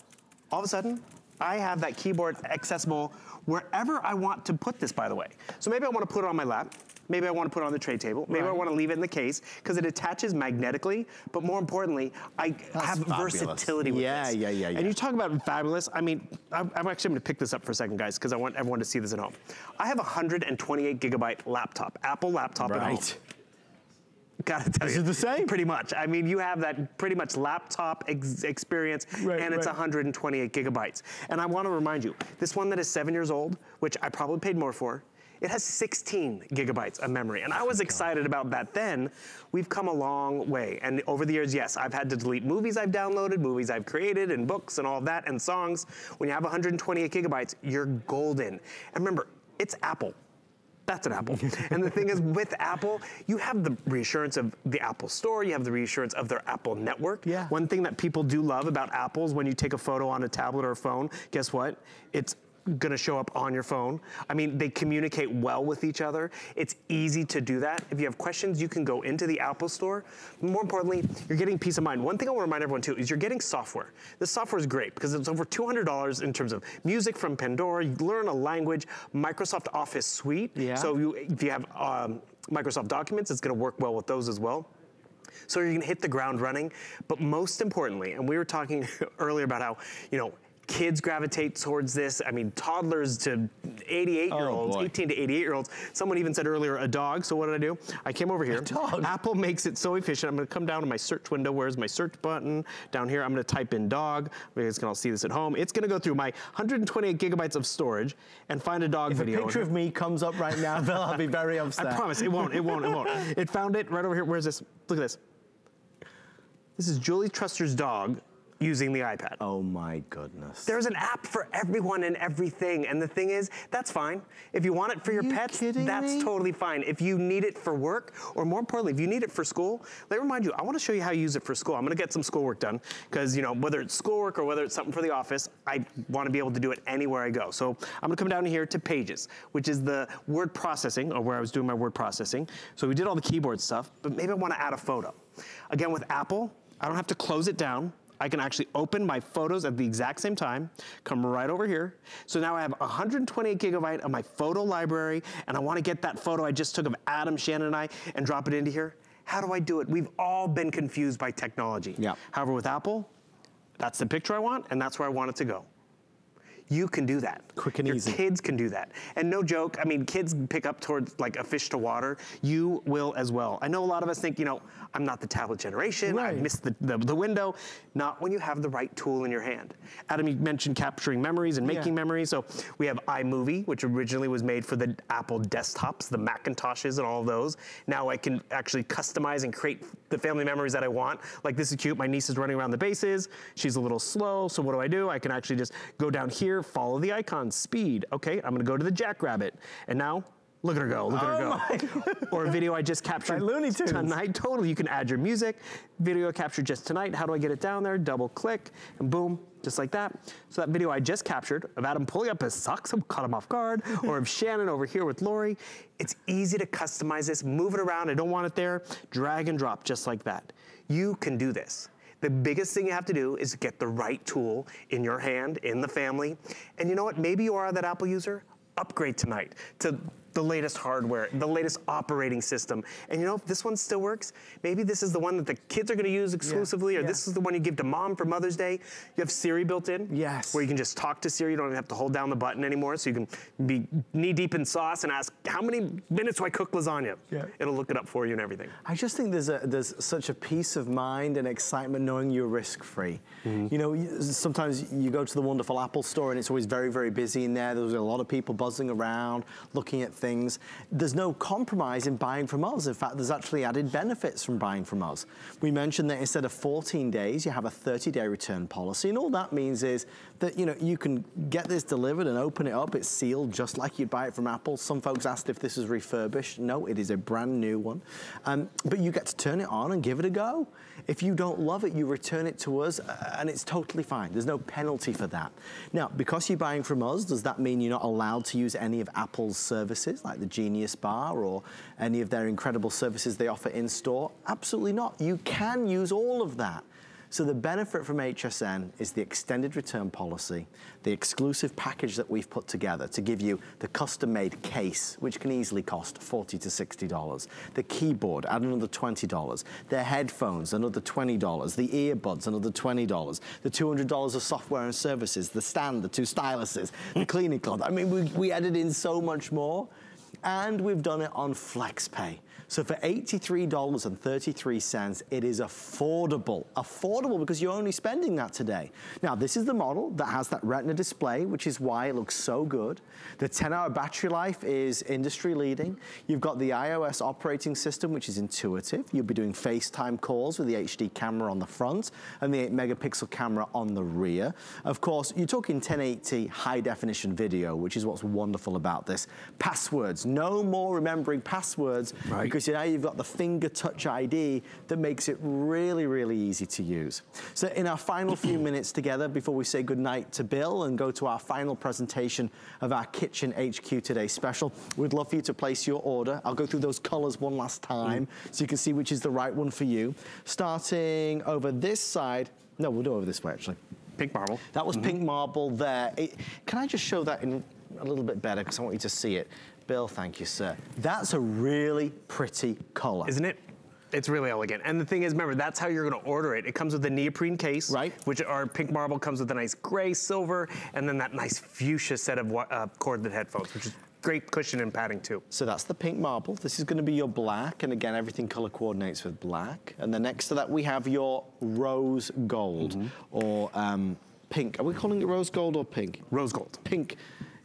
All of a sudden, I have that keyboard accessible wherever I want to put this, by the way. So maybe I want to put it on my lap. Maybe I want to put it on the tray table. Maybe I want to leave it in the case because it attaches magnetically. But more importantly, I have fabulous. versatility with Yeah, this. yeah, yeah, yeah. And you talk about fabulous. I mean, I'm, I'm actually going to pick this up for a second, guys, because I want everyone to see this at home. I have a 128 gigabyte laptop, Apple laptop at home. Right. Gotta tell This you. is the same? Pretty much. I mean, you have that pretty much laptop ex- experience, Right, and it's right. 128 gigabytes. And I want to remind you, this one that is seven years old, which I probably paid more for, it has 16 gigabytes of memory. And I was excited about that then. We've come a long way. And over the years, yes, I've had to delete movies I've downloaded, movies I've created, and books and all of that, and songs. When you have 128 gigabytes, you're golden. And remember, it's Apple. That's an Apple. and the thing is, with Apple, you have the reassurance of the Apple Store, you have the reassurance of their Apple network. Yeah. One thing that people do love about Apples when you take a photo on a tablet or a phone, guess what? It's gonna show up on your phone. I mean, they communicate well with each other. It's easy to do that. If you have questions, you can go into the Apple Store. More importantly, you're getting peace of mind. One thing I wanna remind everyone too is you're getting software. This software is great because it's over $200 in terms of music from Pandora, you learn a language, Microsoft Office Suite. Yeah. So you, if you have um, Microsoft Documents, it's gonna work well with those as well. So you're gonna hit the ground running. But most importantly, and we were talking earlier about how, you know, kids gravitate towards this. I mean, toddlers to 88 year olds, boy. 18 to 88 year olds. Someone even said earlier, a dog. So what did I do? I came over here. dog? Apple makes it so efficient. I'm gonna come down to my search window. Where's my search button? Down here, I'm gonna type in dog. You guys can all see this at home. It's gonna go through my 128 gigabytes of storage and find a dog If a video. picture of me comes up right now, Bill, I'll be very upset. I promise, it won't, it won't, it won't. It found it right over here. Where's this? Look at this. This is Julie Truster's dog using the iPad. Oh my goodness. There's an app for everyone and everything. And the thing is, that's fine. If you want it for your you pets, that's me? totally fine. If you need it for work, or more importantly, if you need it for school, let me remind you, I want to show you how you use it for school. I'm going to get some schoolwork done because, you know, whether it's schoolwork or whether it's something for the office, I want to be able to do it anywhere I go. So I'm going to come down here to Pages, which is the word processing, or where I was doing my word processing. So we did all the keyboard stuff, but maybe I want to add a photo. Again, with Apple, I don't have to close it down. I can actually open my photos at the exact same time, come right over here. So now I have 128 gigabyte of my photo library, and I wanna get that photo I just took of Adam, Shannon, and I, and drop it into here. How do I do it? We've all been confused by technology. Yeah. However, with Apple, that's the picture I want, and that's where I want it to go. You can do that. Quick and Your easy. kids can do that. And no joke, I mean, kids pick up towards like a fish to water. You will as well. I know a lot of us think, you know, I'm not the tablet generation. I missed the, the, the window. Not when you have the right tool in your hand. Adam, you mentioned capturing memories and making Yeah. memories. So we have iMovie, which originally was made for the Apple desktops, the Macintoshes and all those. Now I can actually customize and create the family memories that I want. Like this is cute. My niece is running around the bases. She's a little slow. So what do I do? I can actually just go down here, follow the icon, speed. Okay, I'm gonna go to the Jackrabbit. And now Look at her go, look at Oh her go. or a video I just captured Looney Tunes. tonight. Totally, you can add your music. Video captured just tonight. How do I get it down there? Double click and boom, just like that. So that video I just captured of Adam pulling up his socks, I'm caught him off guard, or of Shannon over here with Lori. It's easy to customize this, move it around. I don't want it there. Drag and drop just like that. You can do this. The biggest thing you have to do is get the right tool in your hand, in the family. And you know what? Maybe you are that Apple user. Upgrade tonight to the latest hardware, the latest operating system. And you know, if this one still works, maybe this is the one that the kids are gonna use exclusively, or yeah. this is the one you give to mom for Mother's Day. You have Siri built in. Yes. Where you can just talk to Siri. You don't even have to hold down the button anymore. So you can be knee deep in sauce and ask, how many minutes do I cook lasagna? Yeah. It'll look it up for you and everything. I just think there's a there's such a peace of mind and excitement knowing you're risk free. Mm-hmm. You know, sometimes you go to the wonderful Apple store and it's always very very busy in there. There's a lot of people buzzing around, looking at things. There's no compromise in buying from us. In fact, there's actually added benefits from buying from us. We mentioned that instead of 14 days, you have a 30-day return policy, and all that means is that you know you can get this delivered and open it up. It's sealed just like you'd buy it from Apple. Some folks asked if this is refurbished. No, it is a brand new one. Um, but you get to turn it on and give it a go. If you don't love it, you return it to us, uh, and it's totally fine. There's no penalty for that. Now, because you're buying from us, does that mean you're not allowed to use any of Apple's services, like the Genius Bar or any of their incredible services they offer in store? Absolutely not. You can use all of that. So the benefit from HSN is the extended return policy, the exclusive package that we've put together to give you the custom-made case, which can easily cost 40 to $60. The keyboard, add another $20. The headphones, another $20. The earbuds, another $20. The $200 of software and services, the stand, the two styluses, the cleaning cloth. I mean, we, we added in so much more. And we've done it on FlexPay. So for $83.33, it is affordable. Affordable because you're only spending that today. Now, this is the model that has that retina display, which is why it looks so good. The 10-hour battery life is industry leading. You've got the iOS operating system, which is intuitive. You'll be doing FaceTime calls with the HD camera on the front and the 8 megapixel camera on the rear. Of course, you're talking 1080 high definition video, which is what's wonderful about this. Passwords, no more remembering passwords because now you've got the finger touch ID that makes it really, really easy to use. So in our final few minutes together, before we say goodnight to Bill and go to our final presentation of our Kitchen HQ Today special, we'd love for you to place your order. I'll go through those colors one last time so you can see which is the right one for you. Starting over this side, no, we'll do it over this way actually. Pink marble. That was Mhm. pink marble there. It- can I just show that in a little bit better because I want you to see it. Bill, thank you, sir. That's a really pretty color. Isn't it? It's really elegant. And the thing is, remember, that's how you're gonna order it. It comes with a neoprene case, right? Which our pink marble comes with a nice gray, silver, and then that nice fuchsia set of uh, corded headphones, which is great cushion and padding too. So that's the pink marble. This is gonna be your black, and again, everything color coordinates with black. And then next to that, we have your rose gold, Mm-hmm. or um, pink. Are we calling it rose gold or pink? Rose gold. Pink.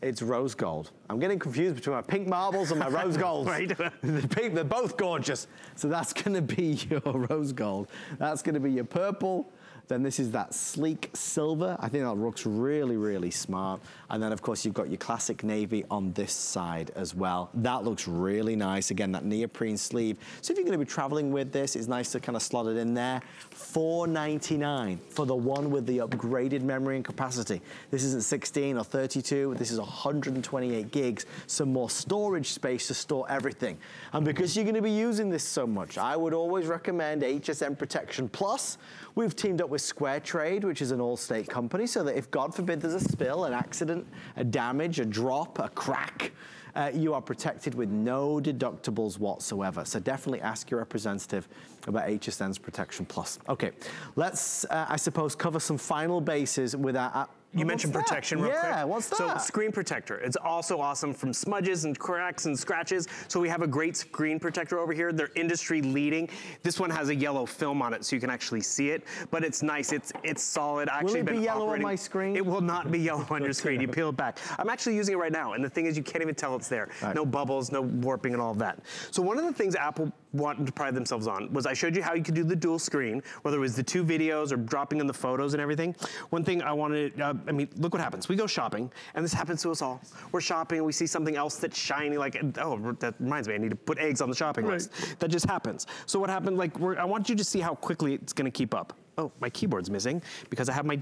It's rose gold. I'm getting confused between my pink marbles and my rose golds. Right. the pink, they're both gorgeous. So that's gonna be your rose gold. That's gonna be your purple. Then this is that sleek silver. I think that looks really, really smart. And then of course you've got your classic navy on this side as well. That looks really nice. Again, that neoprene sleeve. So if you're gonna be traveling with this, it's nice to kind of slot it in there. $4.99 for the one with the upgraded memory and capacity. This isn't 16 or 32, this is 128 gigs, some more storage space to store everything. And because you're gonna be using this so much, I would always recommend HSN Protection Plus. We've teamed up with SquareTrade, which is an Allstate company, so that if God forbid there's a spill, an accident, a damage, a drop, a crack, uh, you are protected with no deductibles whatsoever. So definitely ask your representative about HSN's Protection Plus. Okay, let's, uh, I suppose, cover some final bases with our... You mentioned that? protection real quick. Yeah, what's that? So screen protector. It's also awesome from smudges and cracks and scratches. So we have a great screen protector over here. They're industry leading. This one has a yellow film on it so you can actually see it, but it's nice. It's it's solid. I Will actually it be been yellow on my screen? It will not be yellow on your screen. You peel it back. I'm actually using it right now, and the thing is you can't even tell it's there. No bubbles, no warping and all of that. So one of the things Apple wanted to pride themselves on was I showed you how you could do the dual screen, whether it was the two videos or dropping in the photos and everything. One thing I wanted, uh, I mean, look what happens. We go shopping, and this happens to us all. We're shopping, and we see something else that's shiny, like, oh, that reminds me, I need to put eggs on the shopping list. That just happens. So what happened, like, we're, I want you to see how quickly it's gonna keep up. Oh, my keyboard's missing because I have my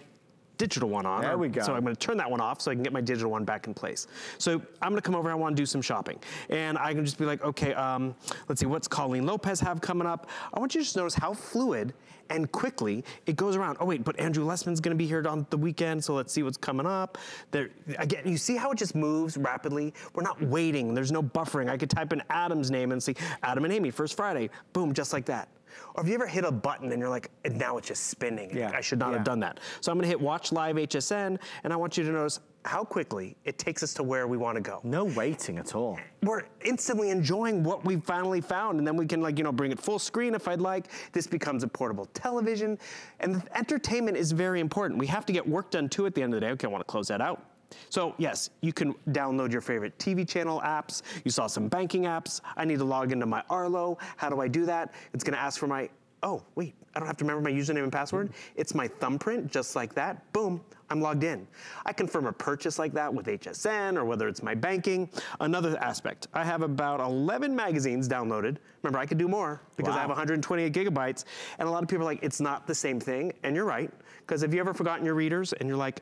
digital one on. There we go. So I'm gonna turn that one off so I can get my digital one back in place. So I'm gonna come over, I wanna do some shopping. And I can just be like, okay, um, let's see, what's Colleen Lopez have coming up? I want you to just notice how fluid and quickly it goes around. Oh wait, but Andrew Lessman's gonna be here on the weekend, so let's see what's coming up. There, again, you see how it just moves rapidly? We're not waiting, there's no buffering. I could type in Adam's name and see Adam and Amy, first Friday, boom, just like that. Or have you ever hit a button and you're like, and now it's just spinning? Yeah. I should not Yeah. have done that. So I'm gonna hit watch live HSN and I want you to notice how quickly it takes us to where we wanna go. No waiting at all. We're instantly enjoying what we finally found and then we can like, you know, bring it full screen if I'd like. This becomes a portable television and the entertainment is very important. We have to get work done too at the end of the day. Okay, I wanna close that out. So yes, you can download your favorite TV channel apps. You saw some banking apps. I need to log into my Arlo. How do I do that? It's gonna ask for my, oh, wait, I don't have to remember my username and password. It's my thumbprint, just like that. Boom, I'm logged in. I confirm a purchase like that with HSN or whether it's my banking. Another aspect, I have about 11 magazines downloaded. Remember, I could do more because I have 128 gigabytes. And a lot of people are like, it's not the same thing. And you're right. Because have you ever forgotten your readers and you're like,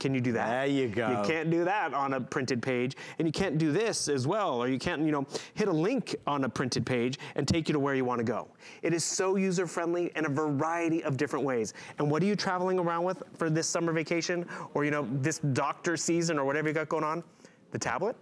can you do that? There you go. You can't do that on a printed page, and you can't do this as well, or you can't, you know, hit a link on a printed page and take you to where you want to go. It is so user friendly in a variety of different ways. And what are you traveling around with for this summer vacation, or you know, this doctor season, or whatever you got going on? The tablet.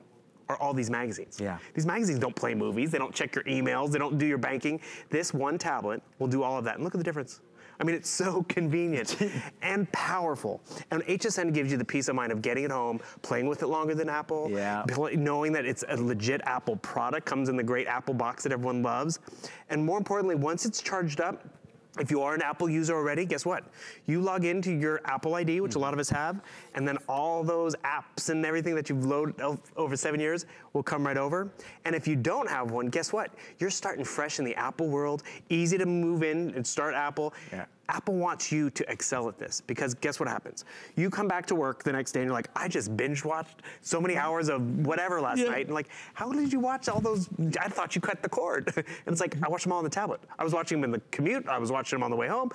Or all these magazines. Yeah. These magazines don't play movies, they don't check your emails, they don't do your banking. This one tablet will do all of that. And look at the difference. I mean, it's so convenient and powerful. And HSN gives you the peace of mind of getting it home, playing with it longer than Apple, Yeah. knowing that it's a legit Apple product, comes in the great Apple box that everyone loves. And more importantly, once it's charged up, if you are an Apple user already, guess what? You log into your Apple ID, which a lot of us have, and then all those apps and everything that you've loaded over seven years will come right over. And if you don't have one, guess what? You're starting fresh in the Apple world, easy to move in and start Apple. Yeah. Apple wants you to excel at this because guess what happens? You come back to work the next day and you're like, I just binge watched so many hours of whatever last night. And like, how did you watch all those? I thought you cut the cord. and it's like, mm-hmm. I watched them all on the tablet. I was watching them in the commute. I was watching them on the way home.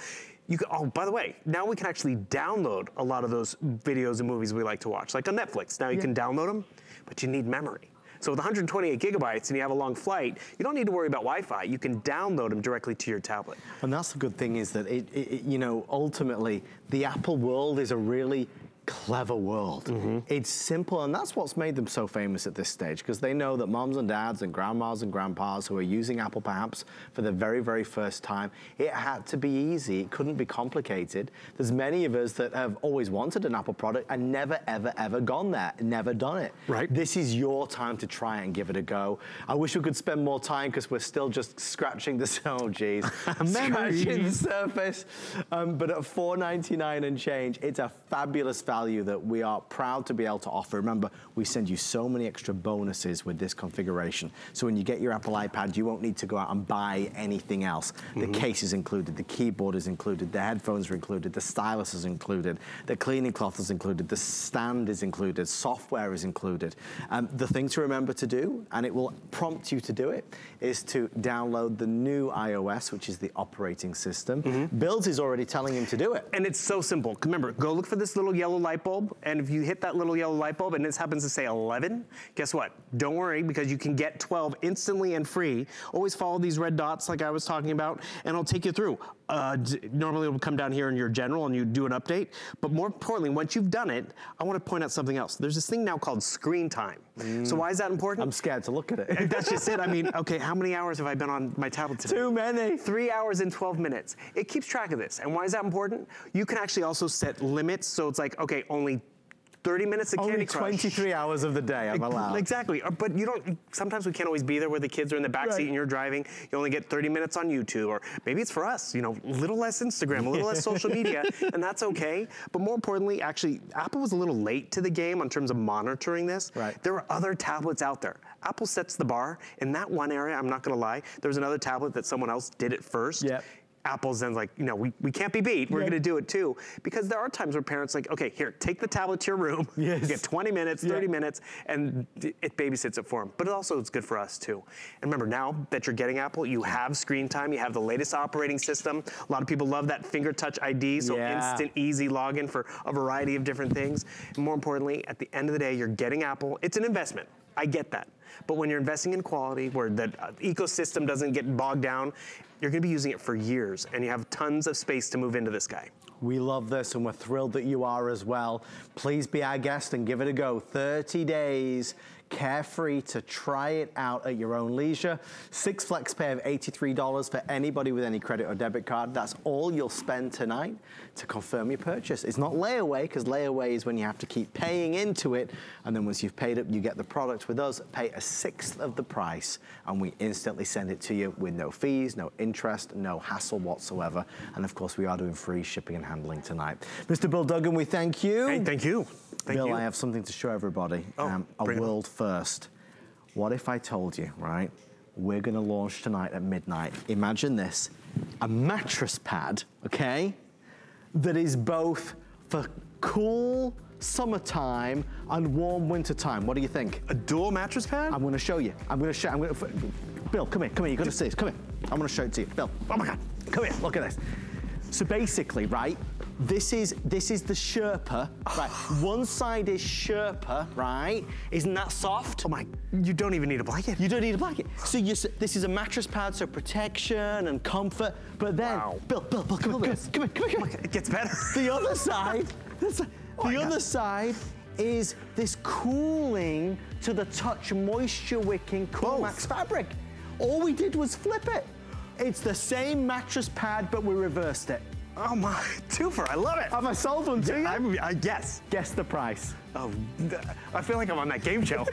You can, oh, by the way, now we can actually download a lot of those videos and movies we like to watch. Like on Netflix, now you can download them, but you need memory. So with 128 gigabytes and you have a long flight, you don't need to worry about Wi-Fi. You can download them directly to your tablet. And that's the good thing is that it, it, you know, ultimately the Apple world is a really clever world. It's simple, and that's what's made them so famous at this stage, because they know that moms and dads and grandmas and grandpas who are using Apple perhaps for the very, very first time, it had to be easy. It couldn't be complicated. There's many of us that have always wanted an Apple product and never, ever, ever gone there, never done it. Right. This is your time to try it and give it a go. I wish we could spend more time because we're still just scratching the, oh geez, scratching the surface. Um, but at $4.99 and change, it's a fabulous value that we are proud to be able to offer. Remember, we send you so many extra bonuses with this configuration. So when you get your Apple iPad, you won't need to go out and buy anything else. The case is included, the keyboard is included, the headphones are included, the stylus is included, the cleaning cloth is included, the stand is included, software is included. Um, the thing to remember to do, and it will prompt you to do it, is to download the new iOS, which is the operating system. Builds is already telling him to do it. And it's so simple. Remember, go look for this little yellow light bulb, and if you hit that little yellow light bulb and this happens to say 11, guess what? Don't worry because you can get 12 instantly and free. Always follow these red dots like I was talking about, and it'll take you through. Uh, normally it'll come down here in your general and you do an update, but more importantly, once you've done it, I want to point out something else. There's this thing now called screen time. So why is that important? I'm scared to look at it. That's just it. I mean, okay, how many hours have I been on my tablet today? Too many. Three hours and 12 minutes. It keeps track of this. And why is that important? You can actually also set limits. So it's like, okay, only 30 minutes of Only Candy Crush. 23 hours of the day I'm allowed. Exactly. Uh, But you don't, sometimes we can't always be there where the kids are in the backseat Right. and you're driving. You only get 30 minutes on YouTube, or maybe it's for us, you know, a little less Instagram, a little less social media, and that's okay. But more importantly, actually, Apple was a little late to the game in terms of monitoring this. Right. There are other tablets out there. Apple sets the bar. In that one area, I'm not gonna lie, there was another tablet that someone else did it first. Yep. Apple's then like, you know, we, we can't be beat. We're Yep. gonna do it too. Because there are times where parents like, okay, here, take the tablet to your room. You get 20 minutes, 30 Yeah. minutes, and it babysits it for them. But it also it's good for us too. And remember, now that you're getting Apple, you have screen time, you have the latest operating system. A lot of people love that finger touch ID, so Yeah. instant, easy login for a variety of different things. And more importantly, at the end of the day, you're getting Apple. It's an investment. I get that. But when you're investing in quality, where the uh, ecosystem doesn't get bogged down, you're gonna be using it for years, and you have tons of space to move into this guy. We love this and we're thrilled that you are as well. Please be our guest and give it a go. 30 days carefree to try it out at your own leisure. Six flex pay of $83 for anybody with any credit or debit card. That's all you'll spend tonight to confirm your purchase. It's not layaway because layaway is when you have to keep paying into it and then once you've paid up, you get the product with us, pay a sixth of the price and we instantly send it to you with no fees, no interest, no hassle whatsoever. And of course, we are doing free shipping and handling tonight. Mr. Bill Duggan, we thank you. Hey, thank you. Thank Bill, you. I have something to show everybody. Um, Oh, a bring on. world first. What if I told you, right? We're gonna launch tonight at midnight. Imagine this, a mattress pad, okay? That is both for cool summertime and warm wintertime. What do you think? A dual mattress pad? I'm gonna show you. I'm gonna show, I'm gonna, Bill, come here, come here, you're gonna see this, come here. I'm gonna show it to you. Bill, oh my God, come here, look at this. So basically, right, this is this is the Sherpa, right? One side is Sherpa, right? Isn't that soft? Oh my, you don't even need a blanket. You don't need a blanket. So you, this is a mattress pad, so protection and comfort. But then, Bill, Bill, Bill, come here, come come here, come here, come. It gets better. The other side, this- Oh the other side is this cooling to the touch moisture wicking Coolmax fabric. All we did was flip it. It's the same mattress pad, but we reversed it. Oh my, twofer, I love it. Have I sold one to you? I, I uh, guess. Guess the price. Oh, I feel like I'm on that game show.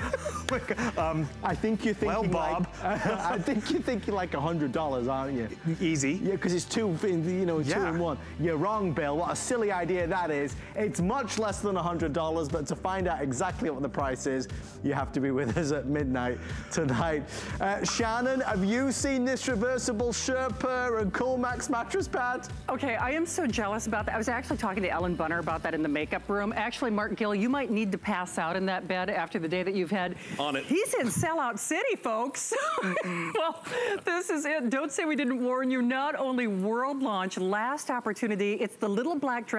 um, I think you're Well, thinking Bob. like, I think you're thinking like hundred dollars, aren't you? Easy. Yeah, because it's two, in- you know, two Yeah. in one. You're wrong, Bill. What a silly idea that is. It's much less than hundred dollars, but to find out exactly what the price is, you have to be with us at midnight tonight. Uh, Shannon, have you seen this reversible Sherpa and Coolmax mattress pad? Okay, I am so jealous about that. I was actually talking to Ellen Bunner about that in the makeup room. Actually, Mark Gill, you might need to pass out in that bed after the day that you've had. On it. He's in sellout city, folks. well, this is it. Don't say we didn't warn you. Not only world launch, last opportunity. It's the little black dress